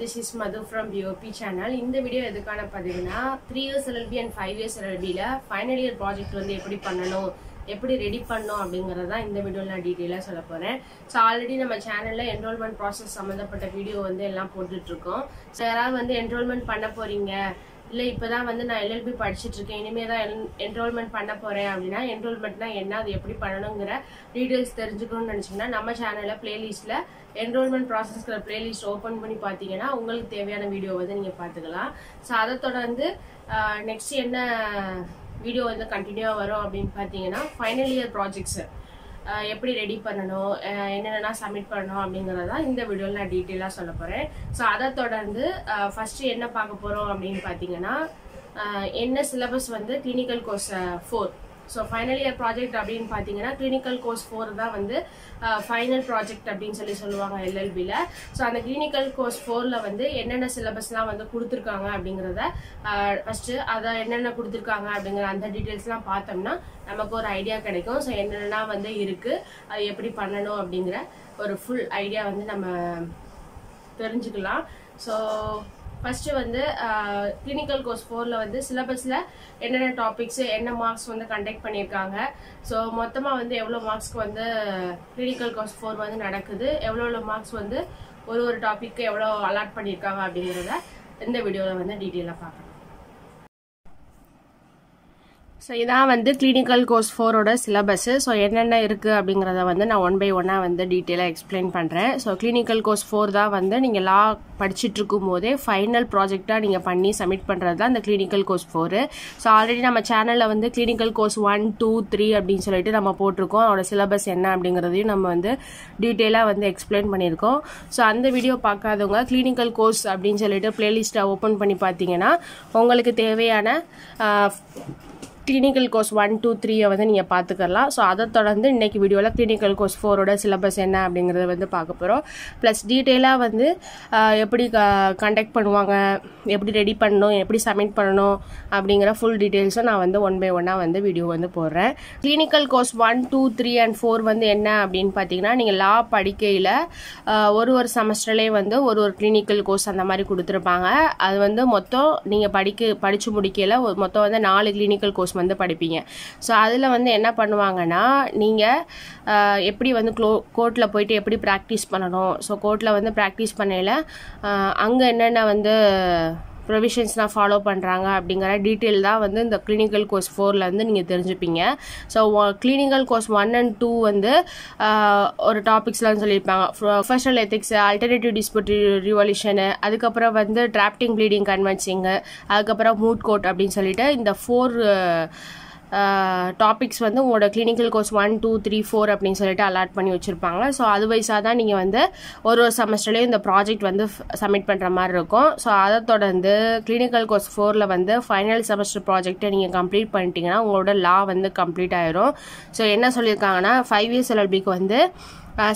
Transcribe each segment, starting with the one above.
This is Madhu from POP channel இந்த video எதுக்கான பதிவுனா three years LLB and five years எல்எல்பியில் final year project வந்து எப்படி பண்ணணும் எப்படி ரெடி பண்ணணும் அப்படிங்கிறது தான் இந்த வீடியோவில் நான் டீட்டெயிலாக சொல்ல போகிறேன் ஸோ ஆல்ரெடி நம்ம சேனலில் என்ரோல்மெண்ட் ப்ராசஸ் சம்மந்தப்பட்ட வீடியோ வந்து எல்லாம் போட்டுட்ருக்கோம். ஸோ யாராவது வந்து என்ரோல்மெண்ட் பண்ண போகிறீங்க இல்லை இப்போ தான் வந்து நான் எல்எல்பி படிச்சுட்டு இருக்கேன் இனிமேல் தான் என்ரோல்மெண்ட் பண்ண போகிறேன் அப்படின்னா என்ரோல்மெண்ட்னா என்ன அது எப்படி பண்ணணுங்கிற டீட்டெயில்ஸ் தெரிஞ்சுக்கணும்னு நினச்சிங்கன்னா நம்ம சேனலில் பிளேலிஸ்ட்டில் என்ரோல்மெண்ட் ப்ராசஸ்கிற பிளேலிஸ்ட் ஓப்பன் பண்ணி பார்த்தீங்கன்னா உங்களுக்கு தேவையான வீடியோ வந்து நீங்கள் பார்த்துக்கலாம். ஸோ அதை தொடர்ந்து நெக்ஸ்ட் என்ன வீடியோ வந்து கண்டினியூவாக வரும் அப்படின்னு பார்த்தீங்கன்னா ஃபைனல் இயர் ப்ராஜெக்ட்ஸு எப்படி ரெடி பண்ணணும் என்னென்னா சப்மிட் பண்ணணும் அப்படிங்கிறத இந்த வீடியோவில் நான் டீட்டெயிலாக சொல்ல போகிறேன் ஸோ அதை தொடர்ந்து ஃபஸ்ட்டு என்ன பார்க்க போகிறோம் அப்படின்னு பார்த்தீங்கன்னா என்ன சிலபஸ் வந்து clinical course four so final year project அப்படின்னு பார்த்தீங்கன்னா கிளினிக்கல் கோர்ஸ் ஃபோர் தான் வந்து ஃபைனல் ப்ராஜெக்ட் அப்படின்னு சொல்லி சொல்லுவாங்க எல்எல்பியில் ஸோ அந்த கிளினிக்கல் கோர்ஸ் ஃபோரில் வந்து என்னென்ன சிலபஸ்லாம் வந்து கொடுத்துருக்காங்க அப்படிங்கிறத ஃபஸ்ட்டு அதை என்னென்ன கொடுத்துருக்காங்க அப்படிங்கிற அந்த டீட்டெயில்ஸ்லாம் பார்த்தோம்னா நமக்கு ஒரு ஐடியா கிடைக்கும். ஸோ என்னென்னலாம் வந்து இருக்குது அது எப்படி பண்ணணும் அப்படிங்கிற ஒரு ஃபுல் ஐடியா வந்து நம்ம தெரிஞ்சுக்கலாம். ஸோ ஃபஸ்ட்டு வந்து கிளினிக்கல் கோர்ஸ் ஃபோரில் வந்து சிலபஸில் என்னென்ன டாபிக்ஸ் என்ன மார்க்ஸ் வந்து கண்டக்ட் பண்ணியிருக்காங்க. ஸோ மொத்தமாக வந்து எவ்வளோ மார்க்ஸ்க்கு வந்து கிளினிக்கல் கோர்ஸ் ஃபோர் வந்து நடக்குது. எவ்வளோ எவ்வளோ மார்க்ஸ் வந்து ஒரு ஒரு டாப்பிக்கு எவ்வளோ அலாட் பண்ணியிருக்காங்க அப்படிங்கிறத இந்த வீடியோவில் வந்து டீட்டெயிலாக பார்க்கலாம். ஸோ இதான் வந்து கிளினிக்கல் கோர்ஸ் ஃபோரோட சிலபஸ்ஸு ஸோ என்னென்ன இருக்குது அப்படிங்கிறத வந்து நான் ஒன் பை ஒன்னாக வந்து டீட்டெயிலாக எக்ஸ்பிளைன் பண்ணுறேன் ஸோ கிளினிக்கல் கோர்ஸ் ஃபோர் தான் வந்து நீங்கள் லா படிச்சுட்டு இருக்கும் போதே ஃபைனல் ப்ராஜெக்டாக நீங்கள் பண்ணி சப்மிட் பண்ணுறது தான் இந்த clinical course four so already நம்ம சேனலில் வந்து clinical course one two three அப்படின்னு சொல்லிட்டு நம்ம போட்டிருக்கோம். அதோட சிலபஸ் என்ன அப்படிங்கிறதையும் நம்ம வந்து டீட்டெயிலாக வந்து எக்ஸ்பிளைன் பண்ணியிருக்கோம். ஸோ அந்த வீடியோ பார்க்காதவங்க கிளினிக்கல் கோர்ஸ் அப்படின்னு சொல்லிட்டு பிளேலிஸ்ட்டை ஓப்பன் பண்ணி பார்த்தீங்கன்னா உங்களுக்கு தேவையான கிளினிக்கல் கோர்ஸ் ஒன் டூ த்ரீயை வந்து நீங்கள் பார்த்துக்கலாம் ஸோ அதை தொடர்ந்து இன்றைக்கி வீடியோவில் கிளினிக்கல் கோர்ஸ் ஃபோரோட சிலபஸ் என்ன அப்படிங்கிறத வந்து பார்க்க போகிறோம் ப்ளஸ் டீட்டெயிலாக வந்து எப்படி கண்டக்ட் பண்ணுவாங்க எப்படி ரெடி பண்ணணும் எப்படி சப்மிட் பண்ணணும் அப்படிங்கிற ஃபுல் டீட்டெயில்ஸும் நான் வந்து ஒன் பை ஒன்னாக வந்து வீடியோ வந்து போடுறேன். Clinical course one two three and four வந்து என்ன அப்படின்னு பார்த்தீங்கன்னா நீங்கள் லா படிக்கையில் ஒரு ஒரு செமஸ்டர்லேயே வந்து ஒரு ஒரு கிளினிக்கல் கோர்ஸ் அந்த மாதிரி கொடுத்துருப்பாங்க. அது வந்து மொத்தம் நீங்கள் படிக்க படித்து முடிக்கையில் மொத்தம் வந்து நாலு கிளினிக்கல் கோர்ஸ் வந்து படிப்பீங்க. ஸோ அதில் வந்து என்ன பண்ணுவாங்கன்னா நீங்கள் எப்படி வந்து க்ளோ கோர்ட்டில் போயிட்டு எப்படி ப்ராக்டிஸ் பண்ணணும்? ஸோ கோர்ட்டில் வந்து ப்ராக்டிஸ் பண்ணையில் அங்கே என்னென்ன வந்து ப்ரொவிஷன்ஸ்லாம் ஃபாலோ பண்ணுறாங்க அப்படிங்கிற டீட்டெயில் தான் வந்து இந்த கிளினிக்கல் கோர்ஸ் ஃபோரில் வந்து நீங்கள் தெரிஞ்சுப்பீங்க. So clinical course one and two வந்து ஒரு டாபிக்ஸ்லாம் சொல்லியிருப்பாங்க. Professional ethics alternative dispute resolution அதுக்கப்புறம் வந்து டிராப்டிங் ப்ளீடிங் கன்வென்சிங்கு அதுக்கப்புறம் மூட் கோட் அப்படின்னு சொல்லிட்டு இந்த ஃபோர் டாபிக்ஸ் வந்து உங்களோட clinical course one two three four அப்படின்னு சொல்லிட்டு அலாட் பண்ணி வச்சுருப்பாங்க. ஸோ அது வைஸாக தான் நீங்கள் வந்து ஒரு ஒரு செமஸ்டர்லேயும் இந்த ப்ராஜெக்ட் வந்து சப்மிட் பண்ணுற மாதிரி இருக்கும். ஸோ அதை தொடர்ந்து கிளினிக்கல் கோர்ஸ் ஃபோரில் வந்து ஃபைனல் செமஸ்டர் ப்ராஜெக்டை நீங்கள் கம்ப்ளீட் பண்ணிட்டீங்கன்னா உங்களோட லா வந்து கம்ப்ளீட் ஆயிரும். ஸோ என்ன சொல்லியிருக்காங்கன்னா ஃபைவ் இயர்ஸ் எல்எல்பிக்கு வந்து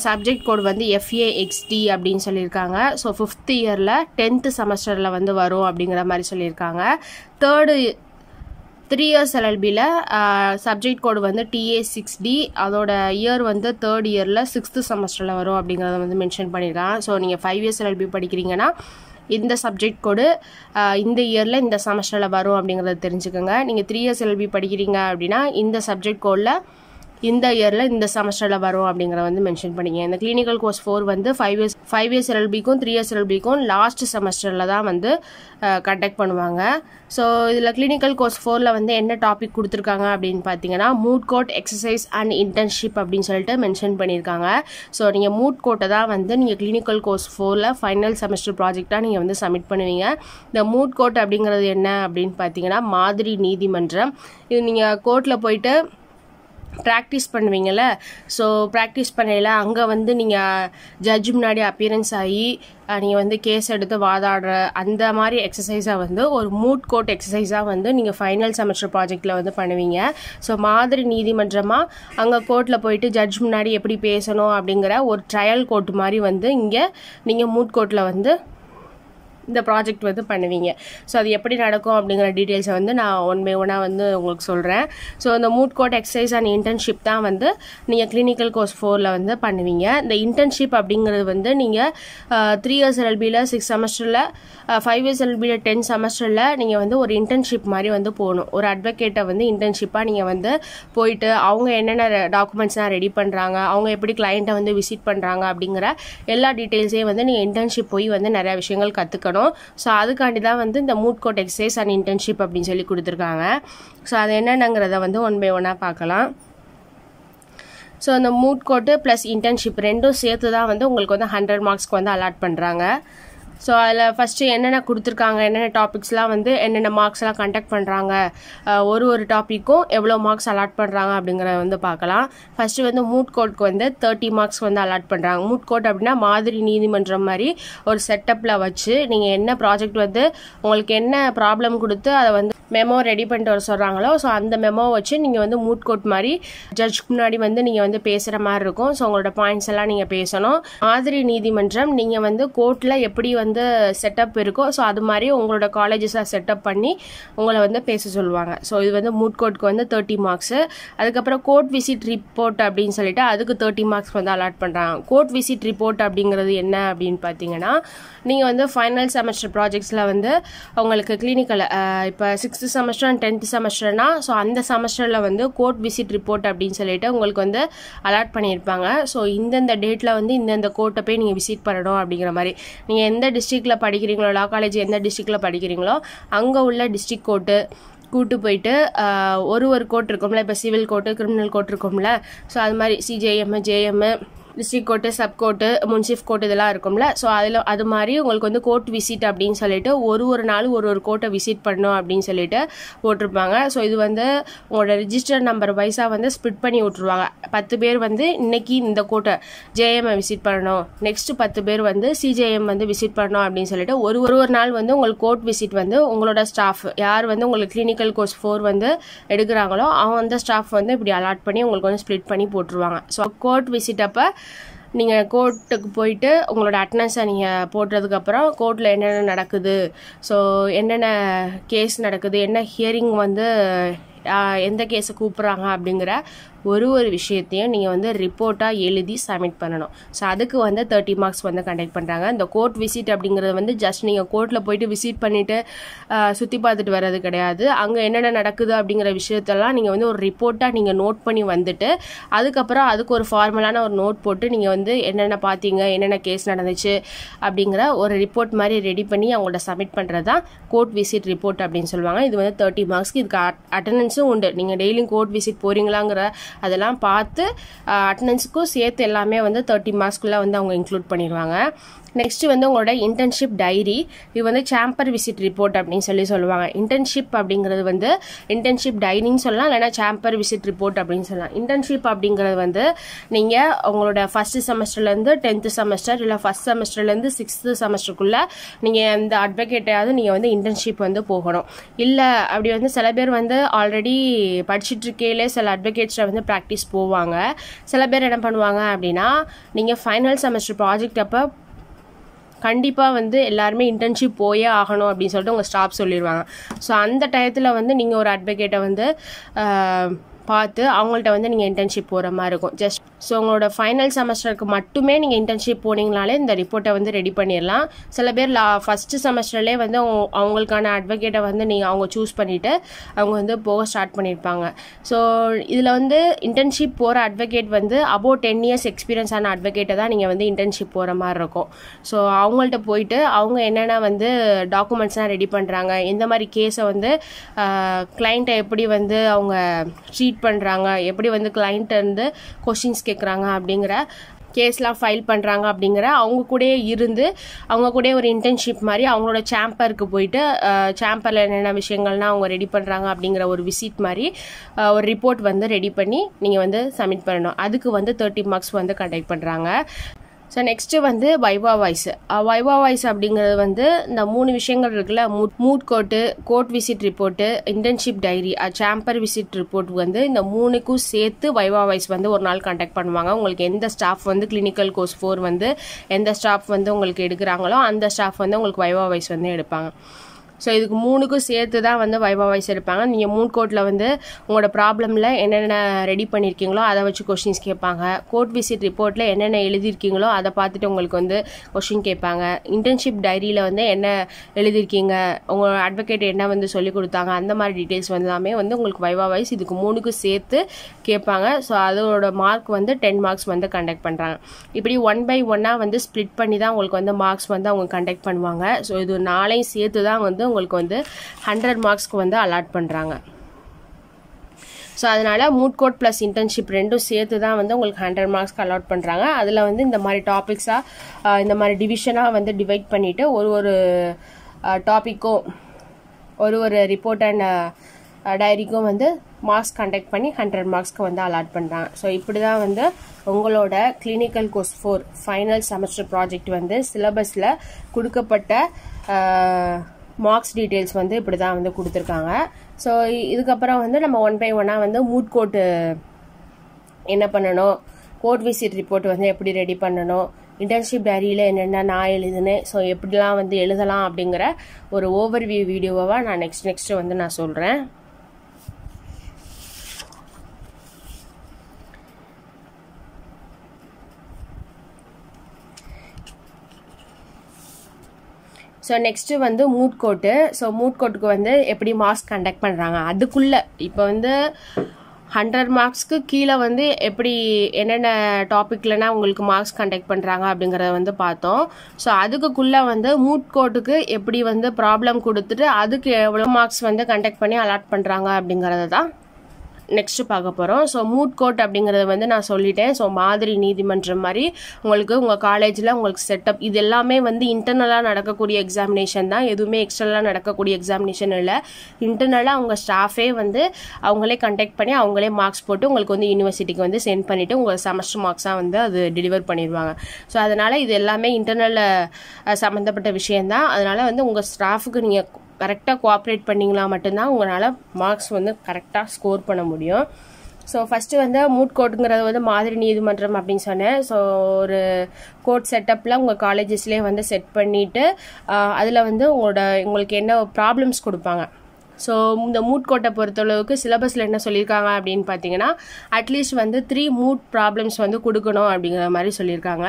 சப்ஜெக்ட் கோட் வந்து எஃப்ஏ எக்ஸ்டி அப்படின்னு சொல்லியிருக்காங்க. ஸோ ஃபிஃப்த் இயரில் டென்த்து செமஸ்டரில் வந்து வரும் அப்படிங்கிற மாதிரி சொல்லியிருக்காங்க. தேர்டு த்ரீ இயர்ஸ் எல்எல்பியில் சப்ஜெக்ட் கோடு வந்து டிஏ சிக்ஸ் டி அதோட இயர் வந்து தேர்ட் இயரில் சிக்ஸ்த்து செமஸ்டரில் வரும் அப்படிங்கிறத வந்து மென்ஷன் பண்ணியிருக்கான் ஸோ நீங்கள் ஃபைவ் இயர்ஸ் எல்எல்பி படிக்கிறீங்கன்னா இந்த சப்ஜெக்ட் கோடு இந்த இயரில் இந்த செமஸ்டரில் வரும் அப்படிங்கிறத தெரிஞ்சுக்கோங்க. நீங்கள் த்ரீ இயர்ஸ் எல்எல்பி படிக்கிறீங்க அப்படின்னா இந்த சப்ஜெக்ட் கோடில் இந்த இயரில் இந்த செமஸ்டரில் வரும் அப்படிங்கிற வந்து மென்ஷன் பண்ணிங்க. இந்த கிளினிக்கல் கோர்ஸ் ஃபோர் வந்து ஃபைவ் இயர்ஸ் ஃபைவ் இயர்ஸ் எல்பிக்கும் த்ரீ இயர்ஸ் எல்பிக்கும் லாஸ்ட் செமஸ்டரில் தான் வந்து கண்டக்ட் பண்ணுவாங்க. ஸோ இதில் கிளினிக்கல் கோர்ஸ் ஃபோரில் வந்து என்ன டாபிக் கொடுத்துருக்காங்க அப்படின்னு பார்த்தீங்கன்னா moot court exercise and internship அப்படின்னு சொல்லிட்டு மென்ஷன் பண்ணியிருக்காங்க ஸோ நீங்கள் மூட் கோட்டை தான் வந்து நீங்கள் கிளினிக்கல் கோர்ஸ் ஃபோரில் ஃபைனல் செமஸ்டர் ப்ராஜெக்டாக நீங்கள் வந்து சப்மிட் பண்ணுவீங்க. இந்த மூட் கோட் அப்படிங்கிறது என்ன அப்படின்னு பார்த்தீங்கன்னா மாதிரி நீதிமன்றம். இது நீங்கள் கோர்ட்டில் போயிட்டு ப்ராக்டிஸ் பண்ணுவீங்கள்ல ஸோ ப்ராக்டிஸ் பண்ணையில் அங்கே வந்து நீங்கள் ஜட்ஜ் முன்னாடி அப்பியரன்ஸ் ஆகி நீங்கள் வந்து கேஸ் எடுத்து வாதாடுற அந்த மாதிரி எக்ஸசைஸாக வந்து ஒரு மூட் கோட் எக்ஸசைஸாக வந்து நீங்கள் ஃபைனல் செமஸ்டர் ப்ராஜெக்டில் வந்து பண்ணுவீங்க. ஸோ மாதிரி நீதிமன்றமாக அங்கே கோர்ட்டில் போயிட்டு ஜட்ஜ் முன்னாடி எப்படி பேசணும் அப்படிங்கிற ஒரு ட்ரையல் கோர்ட் மாதிரி வந்து இங்கே நீங்கள் மூட் கோர்ட்டில் வந்து இந்த ப்ராஜெக்ட் வந்து பண்ணுவீங்க. ஸோ அது எப்படி நடக்கும் அப்படிங்கிற டீட்டெயில்ஸை வந்து நான் ஒன் பை ஒன்னாக வந்து உங்களுக்கு சொல்கிறேன் ஸோ இந்த moot court exercise and internship தான் வந்து நீங்கள் கிளினிக்கல் கோர்ஸ் ஃபோரில் வந்து பண்ணுவீங்க. இந்த இன்டர்ன்ஷிப் அப்படிங்கிறது வந்து நீங்கள் த்ரீ இயர்ஸ் எல்பியில் சிக்ஸ் செமஸ்டரில் ஃபைவ் இயர்ஸ் எல்பியில் டென் செமஸ்டரில் நீங்கள் வந்து ஒரு இன்டர்ன்ஷிப் மாதிரி வந்து போகணும். ஒரு அட்வொகேட்டை வந்து இன்டர்ன்ஷிப்பாக நீங்கள் வந்து போயிட்டு அவங்க என்னென்ன டாக்குமெண்ட்ஸ்லாம் ரெடி பண்ணுறாங்க அவங்க எப்படி கிளைண்ட்டை வந்து விசிட் பண்ணுறாங்க அப்படிங்கிற எல்லா டீட்டெயில்ஸையும் வந்து நீங்கள் இன்டர்ன்ஷிப் போய் வந்து நிறையா விஷயங்கள் கற்றுக்கணும் ஸோ அதுக்காண்டி தான் வந்து இந்த moot court exercise and internship அப்படின்னு சொல்லி கொடுத்துருக்காங்க. ஸோ அது என்னென்னங்கிறத வந்து ஒன் பை ஒன்னாக பார்க்கலாம். ஸோ அந்த மூட் கோட்டு ப்ளஸ் இன்டர்ன்ஷிப் ரெண்டும் சேர்த்து தான் வந்து உங்களுக்கு வந்து ஹண்ட்ரட் மார்க்ஸ்க்கு வந்து அலாட் பண்ணுறாங்க ஸோ அதில் ஃபஸ்ட்டு என்னென்ன கொடுத்துருக்காங்க என்னென்ன டாபிக்ஸ்லாம் வந்து என்னென்ன மார்க்ஸ்லாம் கண்டக்ட் பண்ணுறாங்க ஒரு ஒரு டாப்பிக்கும் எவ்வளோ மார்க்ஸ் அலாட் பண்ணுறாங்க அப்படிங்கிறத வந்து பார்க்கலாம். ஃபஸ்ட்டு வந்து மூட் கோட்க்கு வந்து தேர்ட்டி மார்க்ஸ் வந்து அலாட் பண்ணுறாங்க மூட் கோட் அப்படின்னா மாதிரி நீதிமன்றம் மாதிரி ஒரு செட்டப்பில் வச்சு நீங்கள் என்ன ப்ராஜெக்ட் வந்து உங்களுக்கு என்ன ப்ராப்ளம் கொடுத்து அதை வந்து மெமோ ரெடி பண்ணிட்டு வர சொல்கிறாங்களோ ஸோ அந்த மெமோ வச்சு நீங்கள் வந்து மூட் கோட் மாதிரி ஜட்ஜ்க்கு முன்னாடி வந்து நீங்கள் வந்து பேசுகிற மாதிரி இருக்கும். ஸோ உங்களோட பாயிண்ட்ஸ் எல்லாம் நீங்கள் பேசணும். மாதிரி நீதிமன்றம் நீங்கள் வந்து கோர்ட்டில் எப்படி வந்து செட்டப் இருக்கோ ஸோ அது மாதிரி உங்களோட காலேஜஸை செட்டப் பண்ணி உங்களை வந்து பேச சொல்லுவாங்க. ஸோ இது வந்து மூட் கோட்க்கு வந்து தேர்ட்டி மார்க்ஸு அதுக்கப்புறம் கோர்ட் விசிட் ரிப்போர்ட் அப்படின்னு சொல்லிட்டு அதுக்கு தேர்ட்டி மார்க்ஸ் வந்து அலாட் பண்ணுறாங்க கோர்ட் விசிட் ரிப்போர்ட் அப்படிங்கிறது என்ன அப்படின்னு பார்த்தீங்கன்னா நீங்கள் வந்து ஃபைனல் செமஸ்டர் ப்ராஜெக்ட்ஸில் வந்து உங்களுக்கு கிளினிக்கல் இப்போ six sixth semester and tenth செமஸ்டர்னா so அந்த செமஸ்டரில் வந்து கோர்ட் விசிட் ரிப்போர்ட் அப்படின்னு சொல்லிட்டு உங்களுக்கு வந்து அலாட் பண்ணியிருப்பாங்க. ஸோ இந்தந்த டேட்டில் வந்து இந்தந்த கோர்ட்டை போய் நீங்கள் விசிட் பண்ணணும் அப்படிங்கிற மாதிரி. நீங்கள் எந்த டிஸ்ட்ரிக்டில் படிக்கிறீங்களோ லா காலேஜ் எந்த டிஸ்ட்ரிக்டில் படிக்கிறீங்களோ அங்கே உள்ள டிஸ்ட்ரிக்ட் கோர்ட்டு கூட்டு போயிட்டு ஒரு ஒரு கோர்ட் இருக்கும்ல இப்போ சிவில் கோர்ட்டு கிரிமினல் கோர்ட் இருக்கும்ல ஸோ அது மாதிரி CJM JM district court sub court munsif court இதெல்லாம் இருக்கும்ல. ஸோ அதில் அது மாதிரி உங்களுக்கு வந்து கோர்ட் விசிட் அப்படின்னு சொல்லிட்டு ஒரு ஒரு நாளும் ஒரு ஒரு கோர்ட்டை விசிட் பண்ணும் அப்படின்னு சொல்லிட்டு போட்டிருப்பாங்க. ஸோ இது வந்து உங்களோட ரிஜிஸ்டர் நம்பர் வைஸாக வந்து ஸ்ப்ளிட் பண்ணி விட்ருவாங்க பத்து பேர் வந்து இன்னைக்கு இந்த கோர்ட்டை ஜேஎம்ஐ விசிட் பண்ணணும். நெக்ஸ்ட் பத்து பேர் வந்து சிஜேஎம் வந்து விசிட் பண்ணணும் அப்படின்னு சொல்லிட்டு ஒரு ஒரு ஒரு நாள் வந்து உங்களுக்கு கோர்ட் விசிட் வந்து உங்களோட ஸ்டாஃப் யார் வந்து உங்களுக்கு கிளினிக்கல் கோர்ஸ் ஃபோர் வந்து எடுக்கிறாங்களோ அவங்க அந்த ஸ்டாஃப் வந்து இப்படி அலாட் பண்ணி உங்களுக்கு வந்து ஸ்ப்ளிட் பண்ணி போட்டுருவாங்க. ஸோ கோர்ட் விசிட் அப்போ நீங்கள் கோர்ட்டுக்கு போயிட்டு உங்களோட அட்டனன்ஸை நீங்கள் போட்டதுக்கப்புறம் கோர்ட்டில் என்னென்ன நடக்குது? ஸோ என்னென்ன கேஸ் நடக்குது? என்ன ஹியரிங் வந்து எந்த கேஸை கூப்பிட்றாங்க அப்படிங்கிற ஒரு ஒரு விஷயத்தையும் நீங்கள் வந்து ரிப்போர்ட்டாக எழுதி சப்மிட் பண்ணணும். ஸோ அதுக்கு வந்து தேர்ட்டி மார்க்ஸ் வந்து கண்டக்ட் பண்ணுறாங்க இந்த கோர்ட் விசிட் அப்படிங்கிறது வந்து ஜஸ்ட் நீங்கள் கோர்ட்டில் போயிட்டு விசிட் பண்ணிவிட்டு சுற்றி பார்த்துட்டு வர்றது கிடையாது. அங்கே என்னென்ன நடக்குது அப்படிங்கிற விஷயத்தெல்லாம் நீங்கள் வந்து ஒரு ரிப்போர்ட்டாக நீங்கள் நோட் பண்ணி வந்துட்டு அதுக்கப்புறம் அதுக்கு ஒரு ஃபார்மலான ஒரு நோட் போட்டு நீங்கள் வந்து என்னென்ன பார்த்தீங்க என்னென்ன கேஸ் நடந்துச்சு அப்படிங்கிற ஒரு ரிப்போர்ட் மாதிரி ரெடி பண்ணி அவங்கள்ட்ட சப்மிட் பண்ணுறது தான் கோர்ட் விசிட் ரிப்போர்ட் அப்படின்னு சொல்லுவாங்க. இது வந்து தேர்ட்டி மார்க்ஸ்க்கு இதுக்கு அட்டண்டன்ஸும் உண்டு. நீங்கள் டெய்லியும் கோர்ட் விசிட் போகிறீங்களாங்கிற அதெல்லாம் பார்த்து அட்டண்டன்ஸுக்கும் சேர்த்து எல்லாமே வந்து தேர்ட்டி மார்க்ஸ்க்குள்ளே வந்து அவங்க இன்க்ளூட் பண்ணிடுவாங்க. நெக்ஸ்ட் வந்து உங்களோட இன்டர்ன்ஷிப் டைரி இது வந்து சாம்பர் விசிட் ரிப்போர்ட் அப்படின்னு சொல்லி சொல்லுவாங்க. இன்டர்ன்ஷிப் அப்படிங்கிறது வந்து இன்டர்ன்ஷிப் டைரின்னு சொல்லலாம் இல்லைனா சாம்பர் விசிட் ரிப்போர்ட் அப்படின்னு சொல்லலாம். இன்டர்ன்ஷிப் அப்படிங்கிறது வந்து நீங்கள் உங்களோட ஃபர்ஸ்ட் செமஸ்டர்லேருந்து டென்த்து செமஸ்டர் இல்லை ஃபர்ஸ்ட் செமஸ்டர்லேருந்து சிக்ஸ்த்து செமஸ்டருக்குள்ளே நீங்கள் அந்த அட்வொகேட்டையாவது நீங்கள் வந்து இன்டர்ன்ஷிப் வந்து போகணும். இல்லை அப்படி வந்து சில பேர் வந்து ஆல்ரெடி படிச்சுட்ருக்கையிலே சில அட்வொகேட்ஸில் வந்து ப்ராக்டிஸ் போவாங்க. சில பேர் என்ன பண்ணுவாங்க அப்படின்னா நீங்கள் ஃபைனல் செமஸ்டர் ப்ராஜெக்ட் அப்போ கண்டிப்பாக வந்து எல்லாருமே இன்டர்ன்ஷிப் போயே ஆகணும் அப்படின்னு சொல்லிட்டு உங்கள் ஸ்டாஃப் சொல்லிடுவாங்க ஸோ அந்த டயத்தில் வந்து நீங்கள் ஒரு அட்வொகேட்டை வந்து பார்த்து அவங்கள்ட்ட வந்து நீங்கள் இன்டர்ன்ஷிப் போகிற மாதிரி இருக்கும். ஜஸ்ட் ஸோ உங்களோட ஃபைனல் செமஸ்டருக்கு மட்டுமே நீங்கள் இன்டர்ன்ஷிப் போனீங்கனாலே இந்த ரிப்போர்ட்டை வந்து ரெடி பண்ணிடலாம். சில பேர் லா ஃபஸ்ட்டு செமஸ்டர்லேயே வந்து அவங்களுக்கான அட்வொகேட்டை வந்து நீங்கள் அவங்க சூஸ் பண்ணிவிட்டு அவங்க வந்து போக ஸ்டார்ட் பண்ணியிருப்பாங்க ஸோ இதில் வந்து இன்டர்ன்ஷிப் போகிற அட்வொகேட் வந்து அபோவ் டென் இயர்ஸ் எக்ஸ்பீரியன்ஸ் ஆன அட்வொகேட்டை தான் நீங்கள் வந்து இன்டர்ன்ஷிப் போகிற மாதிரி இருக்கும். ஸோ அவங்கள்ட்ட போயிட்டு அவங்க என்னென்ன வந்து டாக்குமெண்ட்ஸ்லாம் ரெடி பண்ணுறாங்க எந்த மாதிரி கேஸை வந்து கிளைண்ட்டை எப்படி வந்து அவங்க ட்ரீட் பண்ணுறாங்க எப்படி வந்து கிளைண்ட்டை வந்து கொஷின்ஸ் கேட்குறாங்க அப்படிங்கிற கேஸ்லாம் ஃபைல் பண்ணுறாங்க அப்படிங்கிற அவங்க கூடயே இருந்து அவங்க கூட ஒரு இன்டர்ன்ஷிப் மாதிரி அவங்களோட சாம்பருக்கு போயிட்டு சாம்பரில் என்னென்ன விஷயங்கள்லாம் அவங்க ரெடி பண்ணுறாங்க அப்படிங்கிற ஒரு விசிட் மாதிரி ஒரு ரிப்போர்ட் வந்து ரெடி பண்ணி நீங்கள் வந்து சப்மிட் பண்ணணும். அதுக்கு வந்து தேர்ட்டி மார்க்ஸ் வந்து கண்டக்ட் பண்ணுறாங்க ஸோ நெக்ஸ்ட்டு வந்து வைவா வாய்ஸ் வைவா வாய்ஸ் அப்படிங்கிறது வந்து இந்த மூணு விஷயங்கள் இருக்குல்ல. Moot court court visit report internship diary chamber visit report வந்து இந்த மூணுக்கும் சேர்த்து வைவா வாய்ஸ் வந்து ஒரு நாள் கான்டாக்ட் பண்ணுவாங்க. உங்களுக்கு எந்த ஸ்டாஃப் வந்து கிளினிக்கல் கோர்ஸ் ஃபோர் வந்து எந்த ஸ்டாஃப் வந்து உங்களுக்கு எடுக்கிறாங்களோ அந்த ஸ்டாஃப் வந்து உங்களுக்கு வைவா வாய்ஸ் வந்து எடுப்பாங்க. ஸோ இதுக்கு மூணுக்கும் சேர்த்து தான் வந்து வைவா வாய்ஸ் எடுப்பாங்க. நீங்கள் மூணு கோட்டில் வந்து உங்களோட ப்ராப்ளமில் என்னென்ன ரெடி பண்ணியிருக்கீங்களோ அதை வச்சு கொஷின்ஸ் கேட்பாங்க. கோர்ட் விசிட் ரிப்போர்ட்டில் என்னென்ன எழுதியிருக்கீங்களோ அதை பார்த்துட்டு உங்களுக்கு வந்து கொஷின் கேட்பாங்க. இன்டர்ன்ஷிப் டைரியில் வந்து என்ன எழுதியிருக்கீங்க? உங்கள் அட்வொகேட் என்ன வந்து சொல்லி கொடுத்தாங்க? அந்த மாதிரி டீட்டெயில்ஸ் வந்து எல்லாமே வந்து உங்களுக்கு வைவா வாய்ஸ் இதுக்கு மூணுக்கும் சேர்த்து கேட்பாங்க. ஸோ அதோட மார்க் வந்து டென் மார்க்ஸ் வந்து கண்டக்ட் பண்ணுறாங்க இப்படி ஒன் பை ஒன்னாக வந்து ஸ்ப்ளிட் பண்ணி தான் உங்களுக்கு வந்து மார்க்ஸ் வந்து அவங்க கண்டக்ட் பண்ணுவாங்க. ஸோ இது நாளையும் சேர்த்து தான் வந்து உங்களுக்கு வந்து ஹண்ட்ரட் மார்க்ஸ்க்கு வந்து அலாட் பண்ணுறாங்க ஸோ அதனால் மூட் கோட் ப்ளஸ் இன்டர்ன்ஷிப் ரெண்டும் சேர்த்து தான் வந்து உங்களுக்கு ஹண்ட்ரட் மார்க்ஸ்க்கு அலாட் பண்ணுறாங்க அதில் வந்து இந்த மாதிரி டாபிக்ஸாக இந்த மாதிரி டிவிஷனாக வந்து டிவைட் பண்ணிவிட்டு ஒரு ஒரு டாப்பிக்கும் ஒரு ஒரு ரிப்போர்ட் அண்ட் டைரிக்கும் வந்து மார்க்ஸ் கண்டக்ட் பண்ணி ஹண்ட்ரட் மார்க்ஸ்க்கு வந்து அலாட் பண்ணுறாங்க ஸோ இப்படி தான் வந்து உங்களோட clinical course four final semester project வந்து சிலபஸில் கொடுக்கப்பட்ட மார்க்ஸ் டீட்டெயில்ஸ் வந்து இப்படி தான் வந்து கொடுத்துருக்காங்க. ஸோ இதுக்கப்புறம் வந்து நம்ம ஒன் பை ஒன்னாக வந்து மூட் கோட்டு என்ன பண்ணணும்? கோர்ட் விசிட் ரிப்போர்ட் வந்து எப்படி ரெடி பண்ணணும்? இன்டர்ன்ஷிப் டைரியில் என்னென்ன நான் எழுதுனேன்? ஸோ எப்படிலாம் வந்து எழுதலாம் அப்படிங்கிற ஒரு ஓவர்வியூ வீடியோவாக நான் நெக்ஸ்ட் நெக்ஸ்ட்டு வந்து நான் சொல்கிறேன் ஸோ நெக்ஸ்ட்டு வந்து மூட் கோட்டு ஸோ மூட் கோட்டுக்கு வந்து எப்படி மார்க்ஸ் கண்டக்ட் பண்ணுறாங்க அதுக்குள்ளே இப்போ வந்து ஹண்ட்ரட் மார்க்ஸ்க்கு கீழே வந்து எப்படி என்னென்ன டாப்பிக்லனா உங்களுக்கு மார்க்ஸ் கண்டக்ட் பண்ணுறாங்க அப்படிங்கிறத வந்து பார்த்தோம். ஸோ அதுக்குள்ளே வந்து மூட் கோட்டுக்கு எப்படி வந்து ப்ராப்ளம் கொடுத்துட்டு அதுக்கு எவ்வளோ மார்க்ஸ் வந்து கண்டக்ட் பண்ணி அலாட் பண்ணுறாங்க அப்படிங்கிறத தான் நெக்ஸ்ட் பார்க்க போகிறோம் ஸோ மூட் கோட் அப்படிங்கிறத வந்து நான் சொல்லிட்டேன். ஸோ மாதிரி நீதிமன்றம் மாதிரி உங்களுக்கு உங்கள் காலேஜில் உங்களுக்கு செட்டப் இது எல்லாமே வந்து இன்டர்னலாக நடக்கக்கூடிய எக்ஸாமினேஷன் தான். எதுவுமே எக்ஸ்டர்னலாக நடக்கக்கூடிய எக்ஸாமினேஷன் இல்லை. இன்டர்னலாக அவங்க ஸ்டாஃபே வந்து அவங்களே கண்டக்ட் பண்ணி அவங்களே மார்க்ஸ் போட்டு உங்களுக்கு வந்து யூனிவர்சிட்டிக்கு வந்து சென்ட் பண்ணிவிட்டு உங்கள் செமஸ்டர் மார்க்ஸாக வந்து அது டெலிவர் பண்ணிடுவாங்க. ஸோ அதனால் இது எல்லாமே இன்டர்னலில் சம்மந்தப்பட்ட விஷயந்தான் அதனால் வந்து உங்கள் ஸ்டாஃபுக்கு நீங்கள் கரெக்டாக கோஆப்ரேட் பண்ணிங்களா மட்டும்தான் உங்களால் மார்க்ஸ் வந்து கரெக்டாக ஸ்கோர் பண்ண முடியும். ஸோ ஃபஸ்ட்டு வந்து மூட் கோட்டுங்கிறது வந்து மாதிரி நீதிமன்றம் அப்படின்னு சொன்னேன். ஸோ ஒரு கோர்ட் செட்டப்பில் உங்கள் காலேஜஸ்லேயே வந்து செட் பண்ணிவிட்டு அதில் வந்து உங்களோட உங்களுக்கு என்ன ப்ராப்ளம்ஸ் கொடுப்பாங்க. ஸோ இந்த மூட் கோட்டை பொறுத்தளவுக்கு சிலபஸில் என்ன சொல்லியிருக்காங்க அப்படின்னு பார்த்தீங்கன்னா அட்லீஸ்ட் வந்து த்ரீ மூட் ப்ராப்ளம்ஸ் வந்து கொடுக்கணும் அப்படிங்கிற மாதிரி சொல்லியிருக்காங்க.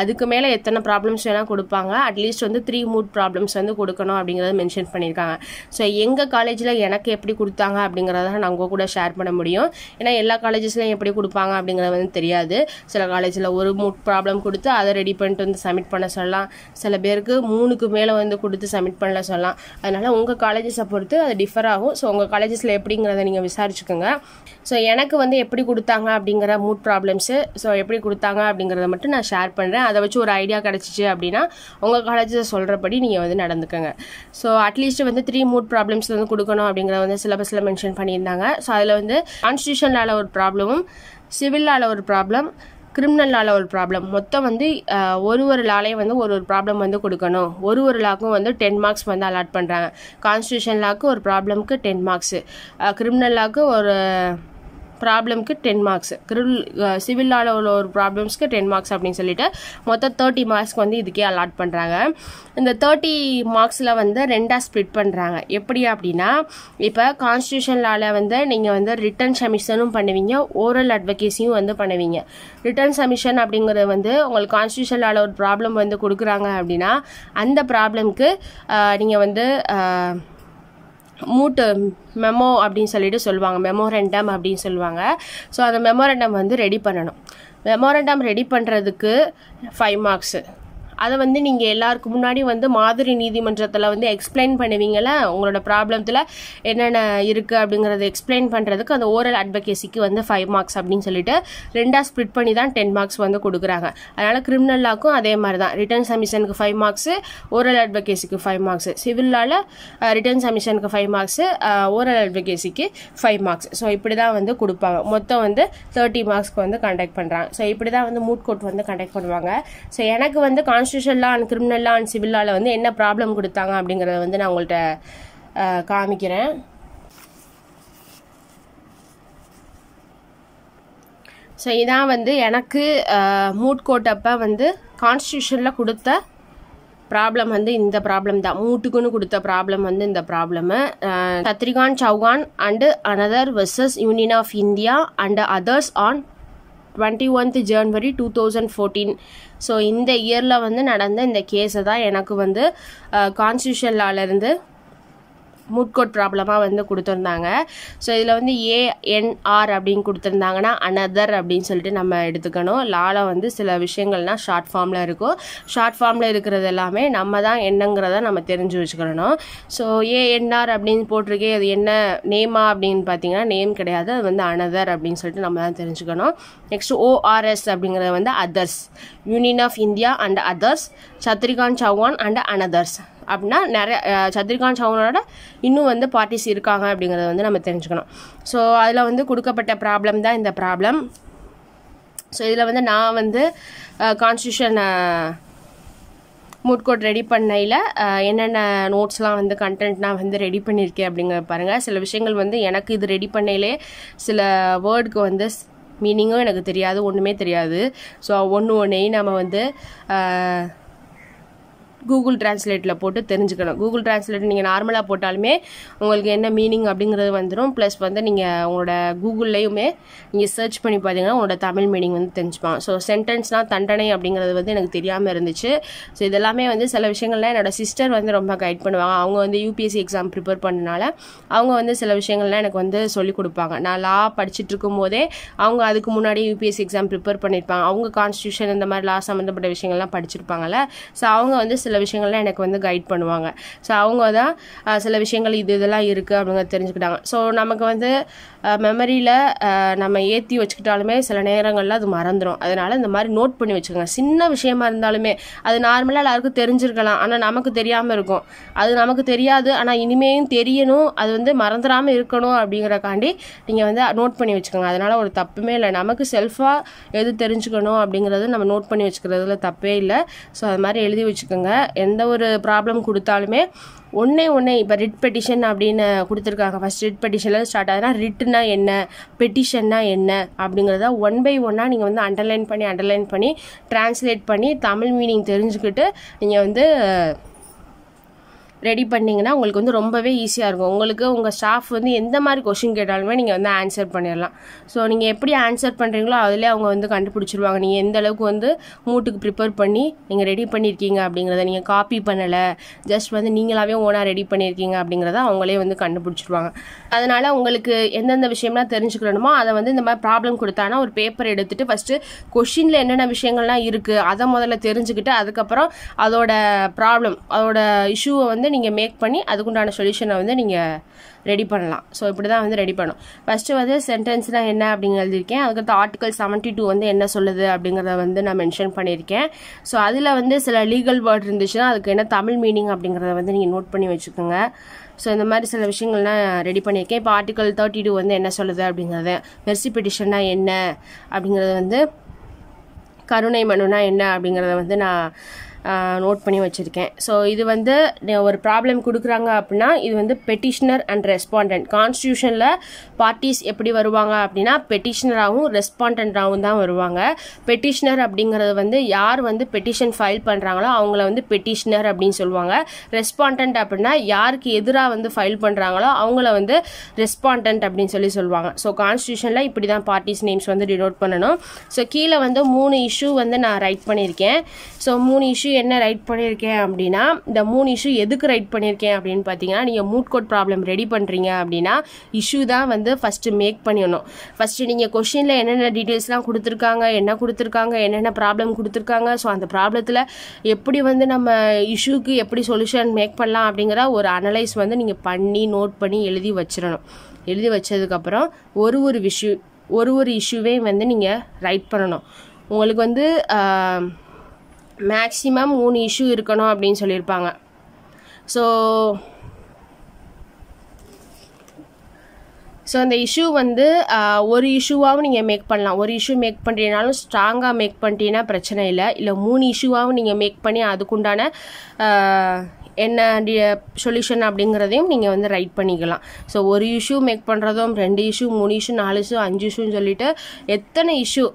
அதுக்கு மேலே எத்தனை ப்ராப்ளம்ஸ் வேணால் கொடுப்பாங்க. அட்லீஸ்ட் வந்து த்ரீ மூட் ப்ராப்ளம்ஸ் வந்து கொடுக்கணும் அப்படிங்கிறத மென்ஷன் பண்ணியிருக்காங்க. ஸோ எங்கள் காலேஜில் எனக்கு எப்படி கொடுத்தாங்க அப்படிங்கிறத நான் உங்கள் கூட ஷேர் பண்ண முடியும். ஏன்னா எல்லா காலேஜஸ்லையும் எப்படி கொடுப்பாங்க அப்படிங்கிறது வந்து தெரியாது. சில காலேஜில் ஒரு மூட் ப்ராப்ளம் கொடுத்து அதை ரெடி பண்ணிட்டு வந்து சப்மிட் பண்ண சொல்லலாம். சில பேருக்கு மூணுக்கு மேலே வந்து கொடுத்து சப்மிட் பண்ணல சொல்லலாம். அதனால் உங்கள் காலேஜஸை பொறுத்து அது டிஃபர் ஆகும். ஸோ உங்கள் காலேஜஸில் எப்படிங்கிறத நீங்கள் விசாரிச்சுக்கோங்க. ஸோ எனக்கு வந்து எப்படி கொடுத்தாங்க அப்படிங்கிற மூட் ப்ராப்ளம்ஸு ஸோ எப்படி கொடுத்தாங்க அப்படிங்கிறத மட்டும் நான் ஷேர் பண்ணுறேன் அதை வச்சு ஒரு ஐடியா கிடச்சிச்சு அப்படின்னா உங்கள் காலேஜில் சொல்கிறபடி நீங்கள் வந்து நடந்துக்கோங்க. ஸோ அட்லீஸ்ட் வந்து த்ரீ மூட் ப்ராப்ளம்ஸ் வந்து கொடுக்கணும் அப்படிங்கிறத வந்து சிலபஸில் மென்ஷன் பண்ணியிருந்தாங்க. ஸோ அதில் வந்து கான்ஸ்டியூஷனால் ஒரு ப்ராப்ளமும் சிவில்லால் ஒரு ப்ராப்ளம் கிரிமினல் லாவில் ஒரு ப்ராப்ளம் மொத்தம் வந்து ஒரு ஒரு லாலையும் வந்து ஒரு ஒரு ப்ராப்ளம் வந்து கொடுக்கணும். ஒரு ஒரு லாக்கும் வந்து டென் மார்க்ஸ் வந்து அலாட் பண்ணுறாங்க கான்ஸ்டியூஷன் லாக்கு ஒரு ப்ராப்ளம்க்கு டென் மார்க்ஸு கிரிமினல் லாக்கு ஒரு ப்ராப்ளம்க்கு டென் மார்க்ஸ் கிரில் சிவிலால் உள்ள ஒரு ப்ராப்ளம்ஸ்க்கு டென் மார்க்ஸ் அப்படின்னு சொல்லிட்டு மொத்தம் தேர்ட்டி மார்க்ஸ்க்கு வந்து இதுக்கே அலாட் பண்ணுறாங்க இந்த தேர்ட்டி மார்க்ஸில் வந்து ரெண்டாக ஸ்ப்ளிட் பண்ணுறாங்க எப்படி அப்படின்னா இப்போ கான்ஸ்டியூஷன் லாவில் வந்து நீங்கள் வந்து ரிட்டன் சமிஷனும் பண்ணுவீங்க ஓரல் அட்வொகேசியும் வந்து பண்ணுவீங்க. ரிட்டர்ன் சமிஷன் அப்படிங்கிறது வந்து உங்களுக்கு கான்ஸ்டியூஷன் லாவில் ஒரு ப்ராப்ளம் வந்து கொடுக்குறாங்க அப்படின்னா அந்த ப்ராப்ளம்க்கு uh, நீங்கள் வந்து uh, மூட்டு மெமோ அப்படின்னு சொல்லிட்டு சொல்லுவாங்க. மெமோரெண்டம் அப்படின்னு சொல்லுவாங்க. ஸோ அந்த மெமோரெண்டம் வந்து ரெடி பண்ணணும். மெமோரெண்டம் ரெடி பண்ணுறதுக்கு ஃபைவ் மார்க்ஸு அதை வந்து நீங்கள் எல்லாருக்கும் முன்னாடி வந்து மாதிரி நீதிமன்றத்தில் வந்து எக்ஸ்பிளைன் பண்ணுவீங்கல்ல? உங்களோட ப்ராப்ளத்தில் என்னென்ன இருக்குது அப்படிங்கிறத எக்ஸ்பிளைன் பண்ணுறதுக்கு அந்த ஓரல் அட்வொகேசிக்கு வந்து ஃபைவ் மார்க்ஸ் அப்படின்னு சொல்லிட்டு ரெண்டாக ஸ்ப்ளிட் பண்ணி தான் டென் மார்க்ஸ் வந்து கொடுக்குறாங்க. அதனால் கிரிமினல் லாக்கும் அதே மாதிரி தான் ரிட்டர்ன் சமிஷனுக்கு ஃபைவ் மார்க்ஸு ஓரல் அட்வொகேசிக்கு ஃபைவ் மார்க்ஸ் சிவிலால் ரிட்டர்ன் சமிஷனுக்கு ஃபைவ் மார்க்ஸு ஓரல் அட்வொகேசிக்கு ஃபைவ் மார்க்ஸ் ஸோ இப்படி தான் வந்து கொடுப்பாங்க. மொத்தம் வந்து தேர்ட்டி மார்க்ஸ்க்கு வந்து கண்டக்ட் பண்ணுறாங்க ஸோ இப்படி தான் வந்து மூட் கோர்ட் வந்து கண்டக்ட் பண்ணுவாங்க. ஸோ எனக்கு வந்து constitution law and criminal law and civil லாவில் வந்து என்ன ப்ராப்ளம் கொடுத்தாங்க அப்படிங்கிறத வந்து நான் உங்கள்கிட்ட காமிக்கிறேன். ஸோ இதான் வந்து எனக்கு மூட் கோட்டப்போ வந்து கான்ஸ்டியூஷனில் கொடுத்த ப்ராப்ளம் வந்து இந்த ப்ராப்ளம் தான். மூட்டுக்குன்னு கொடுத்த ப்ராப்ளம் வந்து இந்த problem Shatrughan Chauhan and another versus union of India and others on twenty oneth January two thousand fourteen so இந்த இயரில் வந்து நடந்த இந்த கேஸை தான் எனக்கு வந்து கான்ஸ்டியூஷன் லாலேருந்து மூட்கோட் ப்ராப்ளமாக வந்து கொடுத்துருந்தாங்க. ஸோ இதில் வந்து ஏஎன்ஆர் அப்படின்னு கொடுத்துருந்தாங்கன்னா அனதர் அப்படின்னு சொல்லிட்டு நம்ம எடுத்துக்கணும். லால வந்து சில விஷயங்கள்லாம் ஷார்ட் ஃபார்மில் இருக்கும். ஷார்ட் ஃபார்மில் இருக்கிறது எல்லாமே நம்ம தான் என்னங்கிறத நம்ம தெரிஞ்சு வச்சுக்கணும். ஸோ ஏஎன்ஆர் அப்படின்னு போட்டிருக்கே அது என்ன நேமா அப்படின்னு பார்த்தீங்கன்னா நேம் கிடையாது. அது வந்து அனதர் அப்படின்னு சொல்லிட்டு நம்ம தான் தெரிஞ்சுக்கணும். நெக்ஸ்ட் ஓஆர்எஸ் அப்படிங்கிறது வந்து others union of India and others Shatrughan Chauhan and anothers அப்படின்னா நிறைய அஹ், சத்ரிகான் இன்னும் வந்து பார்ட்டிஸ் இருக்காங்க அப்படிங்கிறத வந்து நம்ம தெரிஞ்சுக்கணும். ஸோ அதில் வந்து கொடுக்கப்பட்ட ப்ராப்ளம் தான் இந்த ப்ராப்ளம் ஸோ இதில் வந்து நான் வந்து கான்ஸ்டியூஷன் மூட்கோட் ரெடி பண்ணையில் என்னென்ன நோட்ஸ்லாம் வந்து கண்டென்ட்லாம் வந்து ரெடி பண்ணியிருக்கேன் அப்படிங்கிற பாருங்கள் சில விஷயங்கள் வந்து எனக்கு இது ரெடி பண்ணையிலே சில வேர்டுக்கு வந்து மீனிங்கும் எனக்கு தெரியாது ஒன்றுமே தெரியாது. ஸோ ஒன்று ஒன்றையும் நம்ம வந்து கூகுள் டிரான்ஸ்லேட்டில் போட்டு தெரிஞ்சுக்கணும். கூகுள் டிரான்ஸ்லேட் நீங்கள் நார்மலாக போட்டாலுமே உங்களுக்கு என்ன மீனிங் அப்படிங்கிறது வந்துடும் ப்ளஸ் வந்து நீங்கள் உங்களோட கூகுள்லேயுமே நீங்கள் சர்ச் பண்ணி பார்த்தீங்கன்னா உங்களோட தமிழ் மீனிங் வந்து தெரிஞ்சுப்பாங்க. ஸோ சென்டென்ஸ்னால் தண்டனை அப்படிங்கிறது வந்து எனக்கு தெரியாமல் இருந்துச்சு. ஸோ இதெல்லாமே வந்து சில விஷயங்கள்லாம் என்னோட சிஸ்டர் வந்து ரொம்ப கைட் பண்ணுவாங்க. அவங்க வந்து யூபிஎஸ்சி எக்ஸாம் ப்ரிப்பேர் பண்ணனால அவங்க வந்து சில விஷயங்கள்லாம் எனக்கு வந்து சொல்லிக் கொடுப்பாங்க. நான் லா படிச்சுட்டு இருக்கும் போதே அவங்க அதுக்கு முன்னாடி யூபிஎஸ்சி எக்ஸாம் ப்ரிப்பேர் பண்ணியிருப்பாங்க அவங்க கான்ஸ்டியூஷன் இந்த மாதிரி லா சம்மந்தப்பட்ட விஷயங்கள்லாம் படிச்சிருப்பாங்கல்ல. ஸோ அவங்க வந்து சில சில விஷயங்கள்லாம் எனக்கு வந்து கைட் பண்ணுவாங்க. ஸோ அவங்க தான் சில விஷயங்கள் இது இதெல்லாம் இருக்குது அப்படிங்கிறத தெரிஞ்சுக்கிட்டாங்க. ஸோ நமக்கு வந்து மெமரியில் நம்ம ஏற்றி வச்சுக்கிட்டாலுமே சில நேரங்களில் அது மறந்துடும் அதனால் இந்த மாதிரி நோட் பண்ணி வச்சுக்கோங்க. சின்ன விஷயமா இருந்தாலுமே அது நார்மலாக எல்லாருக்கும் தெரிஞ்சிருக்கலாம். ஆனால் நமக்கு தெரியாமல் இருக்கும். அது நமக்கு தெரியாது. ஆனால் இனிமேயும் தெரியணும். அது வந்து மறந்துடாமல் இருக்கணும் அப்படிங்கிறக்காண்டி நீங்கள் வந்து நோட் பண்ணி வச்சுக்கோங்க. அதனால் ஒரு தப்புமே இல்லை. நமக்கு செல்ஃபாக எது தெரிஞ்சுக்கணும் அப்படிங்கிறது நம்ம நோட் பண்ணி வச்சுக்கிறதுல தப்பே இல்லை. ஸோ அது மாதிரி எழுதி வச்சுக்கோங்க. எந்த ஒரு ப்ராப்ளம் கொடுத்தாலுமே ஒன்றே ஒன்றே இப்போ ரிட் பெட்டிஷன் அப்படின்னு கொடுத்துருக்காங்க. ஃபர்ஸ்ட் ரிட் பெட்டிஷனில் ஸ்டார்ட் ஆகுதுன்னா ரிட்னா என்ன பெட்டிஷன்னா என்ன அப்படிங்கிறத ஒன் பை ஒன்னாக நீங்கள் வந்து அண்டர்லைன் பண்ணி அண்டர்லைன் பண்ணி டிரான்ஸ்லேட் பண்ணி தமிழ் மீனிங் தெரிஞ்சுக்கிட்டு நீங்கள் வந்து ரெடி பண்ணிங்கன்னா உங்களுக்கு வந்து ரொம்பவே ஈஸியாக இருக்கும். உங்களுக்கு உங்கள் ஸ்டாஃப் வந்து எந்த மாதிரி கொஷின் கேட்டாலுமே நீங்கள் வந்து ஆன்சர் பண்ணிடலாம் ஸோ நீங்கள் எப்படி ஆன்சர் பண்ணுறீங்களோ அதிலே அவங்க வந்து கண்டுபிடிச்சிருவாங்க. நீங்கள் எந்த அளவுக்கு வந்து மூட்டுக்கு ப்ரிப்பேர் பண்ணி நீங்கள் ரெடி பண்ணியிருக்கீங்க அப்படிங்கிறத நீங்கள் காப்பி பண்ணலை ஜஸ்ட் வந்து நீங்களாகவே ஓனாக ரெடி பண்ணியிருக்கீங்க அப்படிங்கிறத அவங்களே வந்து கண்டுபிடிச்சிருவாங்க. அதனால் உங்களுக்கு எந்தெந்த விஷயம்லாம் தெரிஞ்சுக்கணுமோ அதை வந்து இந்த மாதிரி ப்ராப்ளம் கொடுத்தானா ஒரு பேப்பர் எடுத்துகிட்டு ஃபஸ்ட்டு கொஷினில் என்னென்ன விஷயங்கள்லாம் இருக்குது அதை முதல்ல தெரிஞ்சுக்கிட்டு அதுக்கப்புறம் அதோட ப்ராப்ளம் அதோட இஷ்யூவை வந்து நீங்கள் மேக் பண்ணி அதுக்குண்டான சொல்யூஷனை வந்து நீங்கள் ரெடி பண்ணலாம். ஸோ இப்படி தான் வந்து ரெடி பண்ணும் ஃபஸ்ட்டு வந்து சென்டென்ஸ்னால் என்ன அப்படின்னு இருக்கேன். அதுக்கடுத்து ஆர்டிகல் செவன்ட்டி டூ வந்து என்ன சொல்லுது அப்படிங்கிறத வந்து நான் மென்ஷன் பண்ணியிருக்கேன். ஸோ அதில் வந்து சில லீகல் வேர்ட் இருந்துச்சுன்னா அதுக்கு என்ன தமிழ் மீனிங் அப்படிங்கிறத வந்து நீங்கள் நோட் பண்ணி வச்சுக்கோங்க. ஸோ இந்த மாதிரி சில விஷயங்கள்லாம் ரெடி பண்ணியிருக்கேன். இப்போ ஆர்டிகல் தேர்ட்டி டூ வந்து என்ன சொல்லுது அப்படிங்கிறது மெர்சி பெட்டிஷன்னா என்ன அப்படிங்கிறது வந்து கருணை மனுனா என்ன அப்படிங்கிறத வந்து நான் நோட் பண்ணி வச்சுருக்கேன். ஸோ இது வந்து ஒரு ப்ராப்ளம் கொடுக்குறாங்க அப்படின்னா இது வந்து பெட்டிஷனர் அண்ட் ரெஸ்பாண்டன்ட் கான்ஸ்டியூஷனில் பார்ட்டிஸ் எப்படி வருவாங்க அப்படின்னா பெட்டிஷனராகவும் ரெஸ்பாண்டன்டாகவும் தான் வருவாங்க. பெட்டிஷனர் அப்படிங்கிறது வந்து யார் வந்து பெட்டிஷன் ஃபைல் பண்ணுறாங்களோ அவங்கள வந்து பெட்டிஷனர் அப்படின்னு சொல்லுவாங்க. ரெஸ்பாண்டன்ட் அப்படின்னா யாருக்கு எதிராக வந்து ஃபைல் பண்ணுறாங்களோ அவங்கள வந்து ரெஸ்பாண்டன்ட் அப்படின்னு சொல்லி சொல்லுவாங்க. ஸோ கான்ஸ்டியூஷனில் இப்படி தான் பார்ட்டிஸ் நேம்ஸ் வந்து டினோட் பண்ணணும். ஸோ கீழே வந்து மூணு இஷ்யூ வந்து நான் ரைட் பண்ணியிருக்கேன் ஸோ மூணு இஷ்யூ என்ன ரைட் பண்ணியிருக்கேன் அப்படின்னா இந்த மூணு இஷ்யூ எதுக்கு ரைட் பண்ணியிருக்கேன் அப்படின்னு பார்த்தீங்கன்னா நீங்கள் மூட் கோட் ப்ராப்ளம் ரெடி பண்ணுறீங்க அப்படின்னா இஷ்யூ தான் வந்து ஃபஸ்ட்டு மேக் பண்ணிடணும். ஃபஸ்ட்டு நீங்கள் கொஷினில் என்னென்ன டீட்டெயில்ஸ்லாம் கொடுத்துருக்காங்க என்ன கொடுத்துருக்காங்க என்னென்ன ப்ராப்ளம் கொடுத்துருக்காங்க ஸோ அந்த ப்ராப்ளத்தில் எப்படி வந்து நம்ம இஷ்யூக்கு எப்படி சொல்யூஷன் மேக் பண்ணலாம் அப்படிங்கிற ஒரு அனலைஸ் வந்து நீங்கள் பண்ணி நோட் பண்ணி எழுதி வச்சிடணும். எழுதி வச்சதுக்கப்புறம் ஒரு ஒரு விஷயம் ஒரு ஒரு இஷ்யூவே வந்து நீங்கள் ரைட் பண்ணணும். உங்களுக்கு வந்து மேக்ஸிமம் மூணு இஷ்யூ இருக்கணும் அப்படின்னு சொல்லியிருப்பாங்க. ஸோ ஸோ அந்த இஷ்யூ வந்து ஒரு இஷ்யூவாகவும் நீங்கள் மேக் பண்ணலாம். ஒரு இஷ்யூ மேக் பண்ணுறீங்கனாலும் ஸ்ட்ராங்காக மேக் பண்ணிட்டீங்கன்னா பிரச்சனை இல்லை. இல்லை மூணு இஷ்யூவாகவும் நீங்கள் மேக் பண்ணி அதுக்குண்டான என்ன சொல்யூஷன் அப்படிங்கிறதையும் நீங்கள் வந்து ரைட் பண்ணிக்கலாம். ஸோ ஒரு இஷ்யூ மேக் பண்ணுறதும் ரெண்டு இஷ்யூ மூணு இஷ்யூ நாலு இஷ்யூ அஞ்சு இஷ்யூன்னு சொல்லிட்டு எத்தனை இஷ்யூ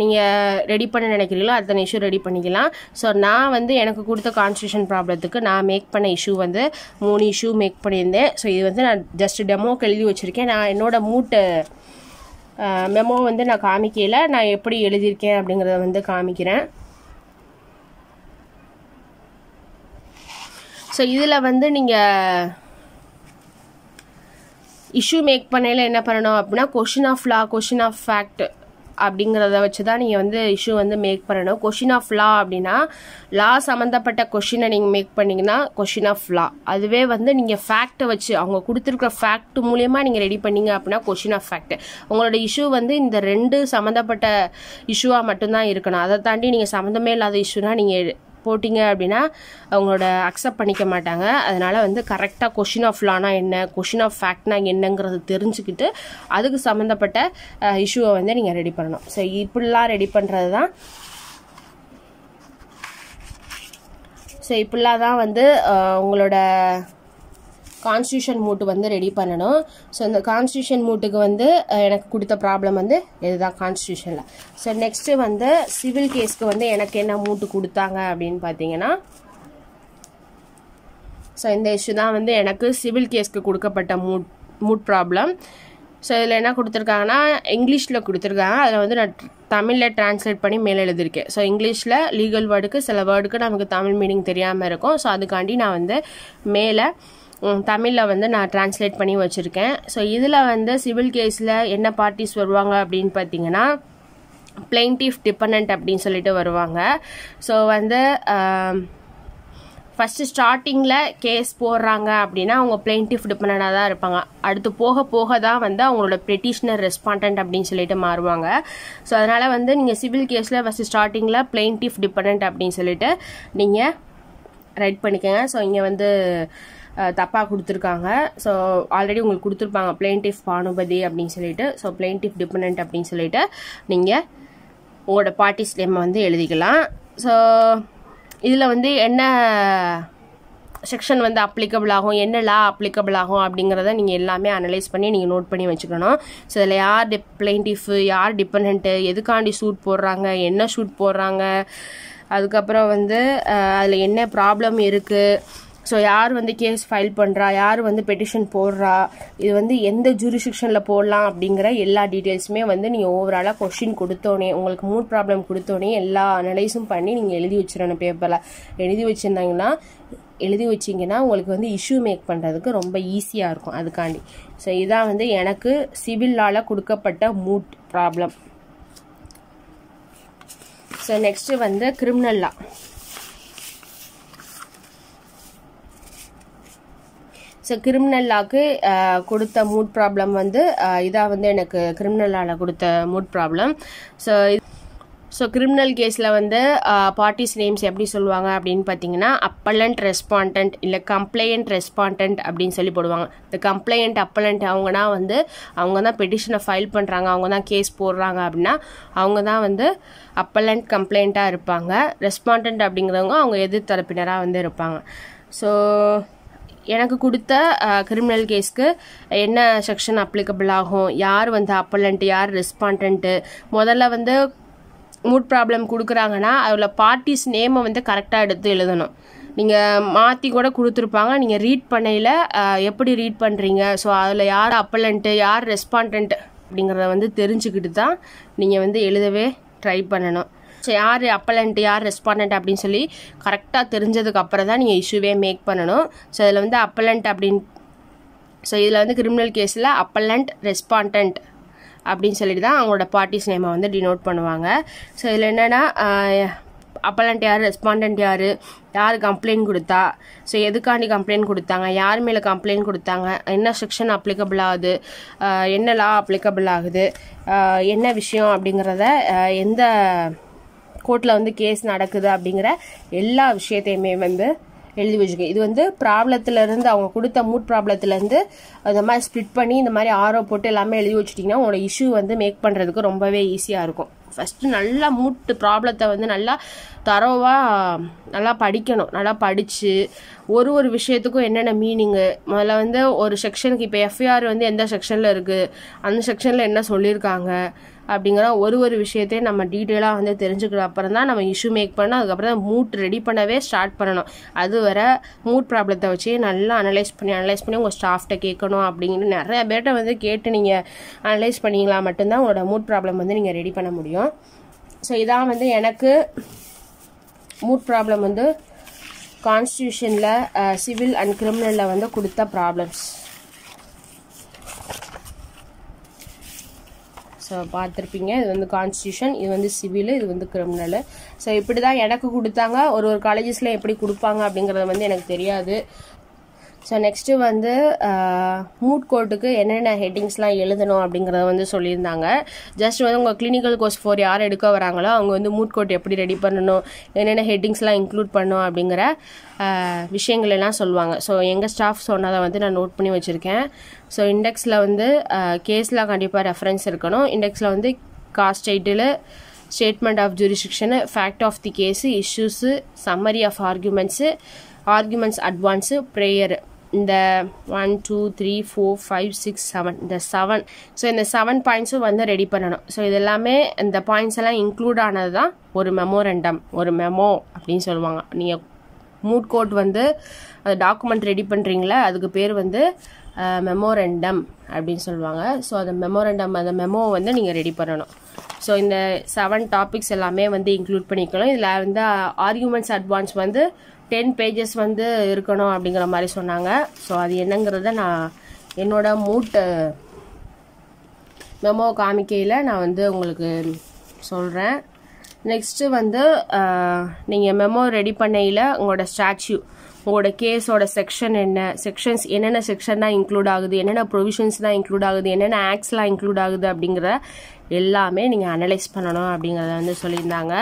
நீங்கள் ரெடி பண்ண நினைக்கிறீங்களோ அத்தனை இஷ்யூ ரெடி பண்ணிக்கலாம். ஸோ நான் வந்து எனக்கு கொடுத்த கான்ஸ்டியூஷன் ப்ராப்ளத்துக்கு நான் மேக் பண்ண இஷ்யூ வந்து மூணு இஷ்யூ மேக் பண்ணியிருந்தேன். ஸோ இது வந்து நான் ஜஸ்ட் டெமோக்கு எழுதி வச்சுருக்கேன். நான் என்னோடய மூட்டு மெமோ வந்து நான் காமிக்கல. நான் எப்படி எழுதியிருக்கேன் அப்படிங்கிறத வந்து காமிக்கிறேன். ஸோ இதில் வந்து நீங்கள் இஷ்யூ மேக் பண்ணையில் என்ன பண்ணணும் அப்படின்னா question of law question of fact அப்படிங்கிறத வச்சு தான் நீங்கள் வந்து இஷ்யூ வந்து மேக் பண்ணணும். கொஷின் ஆஃப் லா அப்படின்னா லா சம்மந்தப்பட்ட கொஷினை நீங்கள் மேக் பண்ணீங்கன்னா கொஷின் ஆஃப் லா அதுவே வந்து நீங்கள் ஃபேக்ட்டை வச்சு அவங்க கொடுத்துருக்குற ஃபேக்ட் மூலியமா நீங்கள் ரெடி பண்ணீங்க அப்படின்னா கொஷின் ஆஃப் ஃபேக்ட் உங்களோட இஷ்யூ வந்து இந்த ரெண்டு சம்மந்தப்பட்ட இஷ்யூவாக மட்டும்தான் இருக்கணும். அதை தாண்டி நீங்கள் சம்மந்தமே இல்லாத இஷ்யூனா நீங்கள் போட்டிங்க அப்படின்னா அவங்களோட அக்செப்ட் பண்ணிக்க மாட்டாங்க. அதனால் வந்து கரெக்டாக கொஷின் ஆஃப் லானா என்ன கொஷின் ஆஃப் ஃபேக்ட்னா என்னங்கிறது தெரிஞ்சுக்கிட்டு அதுக்கு சம்மந்தப்பட்ட இஷ்யூவை வந்து நீங்கள் ரெடி பண்ணணும். ஸோ இப்படிலாம் ரெடி பண்ணுறது தான் ஸோ இப்படிலாம் தான் வந்து உங்களோட கான்ஸ்டியூஷன் மூட்டு வந்து ரெடி பண்ணணும். ஸோ இந்த கான்ஸ்டியூஷன் மூட்டுக்கு வந்து எனக்கு கொடுத்த ப்ராப்ளம் வந்து இதுதான் கான்ஸ்டியூஷனில் ஸோ நெக்ஸ்ட்டு வந்து சிவில் கேஸ்க்கு வந்து எனக்கு என்ன மூட்டு கொடுத்தாங்க அப்படின்னு பார்த்தீங்கன்னா ஸோ இந்த இஷ்யூ தான் வந்து எனக்கு சிவில் கேஸ்க்கு கொடுக்கப்பட்ட மூட் மூட் ப்ராப்ளம் ஸோ இதில் என்ன கொடுத்துருக்காங்கன்னா இங்கிலீஷில் கொடுத்துருக்காங்க. அதில் வந்து நான் தமிழில் டிரான்ஸ்லேட் பண்ணி மேலே எழுதியிருக்கேன். ஸோ இங்கிலீஷில் லீகல் வேர்டுக்கு சில வேர்டுக்கு நமக்கு தமிழ் மீனிங் தெரியாமல் இருக்கும். ஸோ அதுக்காண்டி நான் வந்து மேலே தமிழில் வந்து நான் டிரான்ஸ்லேட் பண்ணி வச்சுருக்கேன். ஸோ இதில் வந்து சிவில் கேஸில் என்ன பார்ட்டிஸ் வருவாங்க அப்படின்னு பார்த்தீங்கன்னா பிளெயின்டிஃப் டிபெண்ட் அப்படின்னு சொல்லிட்டு வருவாங்க. ஸோ வந்து ஃபஸ்ட்டு ஸ்டார்டிங்கில் கேஸ் போடுறாங்க அப்படின்னா அவங்க பிளெயின்டிஃப் டிபெண்டாக தான் இருப்பாங்க. அடுத்து போக போக தான் வந்து அவங்களோட பெட்டிஷனர் ரெஸ்பாண்டன்ட் அப்படின்னு சொல்லிட்டு மாறுவாங்க. ஸோ அதனால் வந்து நீங்கள் சிவில் கேஸில் ஃபஸ்ட்டு ஸ்டார்டிங்கில் பிளெயின்டிஃப் டிபெண்ட் அப்படின்னு சொல்லிட்டு நீங்கள் ரைட் பண்ணிக்கோங்க. ஸோ இங்கே வந்து தப்பாக கொடுத்துருக்காங்க. ஸோ ஆல்ரெடி உங்களுக்கு கொடுத்துருப்பாங்க பிளெயின்டிஃப் பானுபதி அப்படின்னு சொல்லிட்டு. ஸோ பிளெயின்டிஃப் டிபெண்ட் அப்படின்னு சொல்லிட்டு நீங்கள் உங்களோட பார்ட்டிஸ் நேமை வந்து எழுதிக்கலாம். ஸோ இதில் வந்து என்ன செக்ஷன் வந்து அப்ளிகபிள் ஆகும் என்ன லா அப்ளிகபிள் ஆகும் அப்படிங்கிறத நீங்கள் எல்லாமே அனலைஸ் பண்ணி நீங்கள் நோட் பண்ணி வச்சுக்கணும். ஸோ இதில் யார் டிப் பிளைன்டிஃபு யார் டிபெண்ட்டு எதுக்காண்டி ஷூட் போடுறாங்க என்ன ஷூட் போடுறாங்க அதுக்கப்புறம் வந்து அதில் என்ன ப்ராப்ளம் இருக்குது ஸோ யார் வந்து கேஸ் ஃபைல் பண்ணுறா யார் வந்து பெட்டிஷன் போடுறா? இது வந்து எந்த ஜூரிஸ்டிக்ஷனில் போடலாம் அப்படிங்கிற எல்லா டீட்டெயில்ஸுமே வந்து நீங்கள் ஓவராலாக கொஷின் கொடுத்தோன்னே உங்களுக்கு மூட் ப்ராப்ளம் கொடுத்தோன்னே எல்லா அனலைஸும் பண்ணி நீங்கள் எழுதி வச்சிடணும் பேப்பரில் எழுதி வச்சுருந்தாங்கன்னா எழுதி வச்சிங்கன்னா உங்களுக்கு வந்து இஷ்யூ மேக் பண்ணுறதுக்கு ரொம்ப ஈஸியாக இருக்கும் அதுக்காண்டி. ஸோ இதான் வந்து எனக்கு சிவில்லால் கொடுக்கப்பட்ட மூட் ப்ராப்ளம் ஸோ நெக்ஸ்ட்டு வந்து கிரிமினல் லா ஸோ கிரிமினல் லாக்கு கொடுத்த மூட் ப்ராப்ளம் வந்து இதாக வந்து எனக்கு கிரிமினல் லாவில் கொடுத்த moot problem so so criminal கேஸில் வந்து பார்ட்டிஸ் நேம்ஸ் எப்படி சொல்லுவாங்க அப்படின்னு பார்த்தீங்கன்னா அப்பலண்ட் ரெஸ்பாண்டன்ட் இல்லை கம்ப்ளைண்ட் ரெஸ்பாண்டன்ட் அப்படின்னு சொல்லி போடுவாங்க. இந்த கம்ப்ளைண்ட் அப்பலண்ட் அவங்கன்னா வந்து அவங்க தான் பெட்டிஷனை ஃபைல் பண்ணுறாங்க அவங்க தான் கேஸ் போடுறாங்க அப்படின்னா அவங்க தான் வந்து அப்பலண்ட் கம்ப்ளைண்ட்டாக இருப்பாங்க. ரெஸ்பாண்டன்ட் அப்படிங்கிறவங்க அவங்க எதிர் தரப்பினராக வந்து இருப்பாங்க. ஸோ எனக்கு கொடுத்த கிரிமினல் கேஸ்க்கு என்ன செக்ஷன் அப்ளிகபிள் ஆகும்? யார் வந்து அப்பலண்ட்டு யார் ரெஸ்பாண்டன்ட்டு முதல்ல வந்து மூட் ப்ராப்ளம் கொடுக்குறாங்கன்னா அதில் பார்ட்டிஸ் நேமை வந்து கரெக்டாக எடுத்து எழுதணும். நீங்கள் மாற்றி கூட கொடுத்துருப்பாங்க. நீங்கள் ரீட் பண்ணையில் எப்படி ரீட் பண்ணுறீங்க ஸோ அதில் யார் அப்பலண்ட்டு யார் ரெஸ்பாண்டன்ட் அப்படிங்கிறத வந்து தெரிஞ்சுக்கிட்டு தான் நீங்கள் வந்து எழுதவே ட்ரை பண்ணணும். யார் அப்பலண்ட் யார் ரெஸ்பாண்டன்ட் அப்படின்னு சொல்லி கரெக்டாக தெரிஞ்சதுக்கு அப்புறம் தான் நீங்கள் இஷ்யூவே மேக் பண்ணணும். ஸோ இதில் வந்து அப்பலண்ட் அப்படின்னு ஸோ இதில் வந்து கிரிமினல் கேஸில் அப்பலண்ட் ரெஸ்பாண்டன்ட் அப்படின்னு சொல்லிட்டு தான் அவங்களோட பார்ட்டிஸ் நேமை வந்து டினோட் பண்ணுவாங்க. ஸோ இதில் என்னென்னா அப்பலண்ட் யார் ரெஸ்பாண்டன்ட் யார் யார் கம்ப்ளைண்ட் கொடுத்தா ஸோ எதுக்காண்டி கம்ப்ளைண்ட் கொடுத்தாங்க யார் மேலே கம்ப்ளைண்ட் கொடுத்தாங்க என்ன செக்ஷன் அப்ளிகபிள் ஆகுது என்ன லா அப்ளிகபிள் ஆகுது என்ன விஷயம் அப்படிங்கிறத எந்த கோர்ட்டில் வந்து கேஸ் நடக்குது அப்படிங்கிற எல்லா விஷயத்தையுமே வந்து எழுதி வச்சுக்க இது வந்து ப்ராப்ளத்துலேருந்து அவங்க கொடுத்த மூட் ப்ராப்ளத்துலேருந்து அந்த மாதிரி ஸ்ப்ளிட் பண்ணி இந்த மாதிரி ஆரோ போட்டு எல்லாமே எழுதி வச்சுட்டிங்கன்னா உங்களோட இஷ்யூ வந்து மேக் பண்ணுறதுக்கு ரொம்பவே ஈஸியாக இருக்கும். ஃபஸ்ட்டு நல்லா மூட்டு ப்ராப்ளத்தை வந்து நல்லா தரோவாக நல்லா படிக்கணும். நல்லா படித்து ஒரு ஒரு விஷயத்துக்கும் என்னென்ன மீனிங்கு முதல்ல வந்து ஒரு செக்ஷனுக்கு இப்போ எஃப்ஐஆர் வந்து எந்த செக்ஷனில் இருக்குது அந்த செக்ஷனில் என்ன சொல்லியிருக்காங்க அப்படிங்கிற ஒரு ஒரு விஷயத்தையும் நம்ம டீட்டெயிலாக வந்து தெரிஞ்சுக்கிற அப்புறம் தான் நம்ம இஷ்யூ மேக் பண்ணணும். அதுக்கப்புறம் தான் மூட் ரெடி பண்ணவே ஸ்டார்ட் பண்ணணும். அது வர மூட் ப்ராப்ளத்தை வச்சு நல்லா அனலைஸ் பண்ணி அனலைஸ் பண்ணி உங்கள் ஸ்டாஃப்ட்ட கேட்கணும் அப்படிங்கிற நிறைய பேர்கிட்ட வந்து கேட்டு நீங்கள் அனலைஸ் பண்ணிங்களா மட்டும்தான் உங்களோட மூட் ப்ராப்ளம் வந்து நீங்கள் ரெடி பண்ண முடியும். ஸோ இதான் வந்து எனக்கு மூட் ப்ராப்ளம் வந்து கான்ஸ்டியூஷனில் சிவில் அண்ட் கிரிமினலில் வந்து கொடுத்த ப்ராப்ளம்ஸ் ஸோ பார்த்துருப்பீங்க. இது வந்து கான்ஸ்டியூஷன் இது வந்து சிவில் இது வந்து கிரிமினல் ஸோ இப்படி தான் எனக்கு கொடுத்தாங்க. ஒரு ஒரு காலேஜஸில் எப்படி கொடுப்பாங்க அப்படிங்கிறது வந்து எனக்கு தெரியாது. ஸோ நெக்ஸ்ட்டு வந்து uh, மூட் கோர்ட்டுக்கு என்னென்ன ஹெட்டிங்ஸ்லாம் எழுதணும் அப்படிங்கிறத வந்து சொல்லியிருந்தாங்க. ஜஸ்ட் வந்து உங்கள் கிளினிக்கல் கோர்ஸ் ஃபோர் யார் எடுக்க வராங்களோ அவங்க வந்து மூட் கோர்ட் எப்படி ரெடி பண்ணணும் என்னென்ன ஹெட்டிங்ஸ்லாம் இன்க்ளூட் பண்ணணும் அப்படிங்கிற uh, விஷயங்கள் எல்லாம் சொல்லுவாங்க. ஸோ எங்கள் ஸ்டாஃப் சொன்னதை வந்து நான் நோட் பண்ணி வச்சுருக்கேன். ஸோ இண்டெக்ஸில் வந்து uh, கேஸ்லாம் கண்டிப்பாக ரெஃபரன்ஸ் இருக்கணும். இண்டெக்ஸில் வந்து cause title statement of jurisdiction fact of the case issues summary of arguments arguments advance prayer இந்த one two three four five six seven இந்த செவன் ஸோ இந்த செவன் பாயிண்ட்ஸும் வந்து ரெடி பண்ணணும். ஸோ இது எல்லாமே இந்த பாயிண்ட்ஸ் எல்லாம் இன்க்ளூட் ஆனது தான் ஒரு மெமோரெண்டம் ஒரு மெமோ அப்படின்னு சொல்லுவாங்க. நீங்கள் மூட் கோட் வந்து அந்த டாக்குமெண்ட் ரெடி பண்ணுறீங்களா அதுக்கு பேர் வந்து மெமோரெண்டம் அப்படின்னு சொல்லுவாங்க. ஸோ அந்த மெமோரெண்டம் அந்த மெமோ வந்து நீங்கள் ரெடி பண்ணணும். ஸோ இந்த செவன் டாபிக்ஸ் எல்லாமே வந்து இன்க்ளூட் பண்ணிக்கணும். இதில் வந்து ஆர்குமெண்ட்ஸ் அட்வான்ஸ் வந்து டென் பேஜஸ் வந்து இருக்கணும் அப்படிங்கிற மாதிரி சொன்னாங்க. ஸோ அது என்னங்கிறத நான் என்னோட மூட்டு மெமோ காமிக்கையில் நான் வந்து உங்களுக்கு சொல்கிறேன் நெக்ஸ்ட்டு வந்து நீங்கள் மெமோ ரெடி பண்ணையில் உங்களோட ஸ்டாச்சு உங்களோட கேஸோட செக்ஷன் என்ன? செக்ஷன்ஸ் என்னென்ன செக்ஷன் தான் இன்க்ளூட் ஆகுது? என்னென்ன ப்ரொவிஷன்ஸ் தான் இன்க்ளூட் ஆகுது? என்னென்ன ஆக்ட்ஸ்லாம் இன்க்ளூட் ஆகுது? அப்படிங்கிற எல்லாமே நீங்கள் அனலைஸ் பண்ணணும் அப்படிங்கிறத வந்து சொல்லியிருந்தாங்க.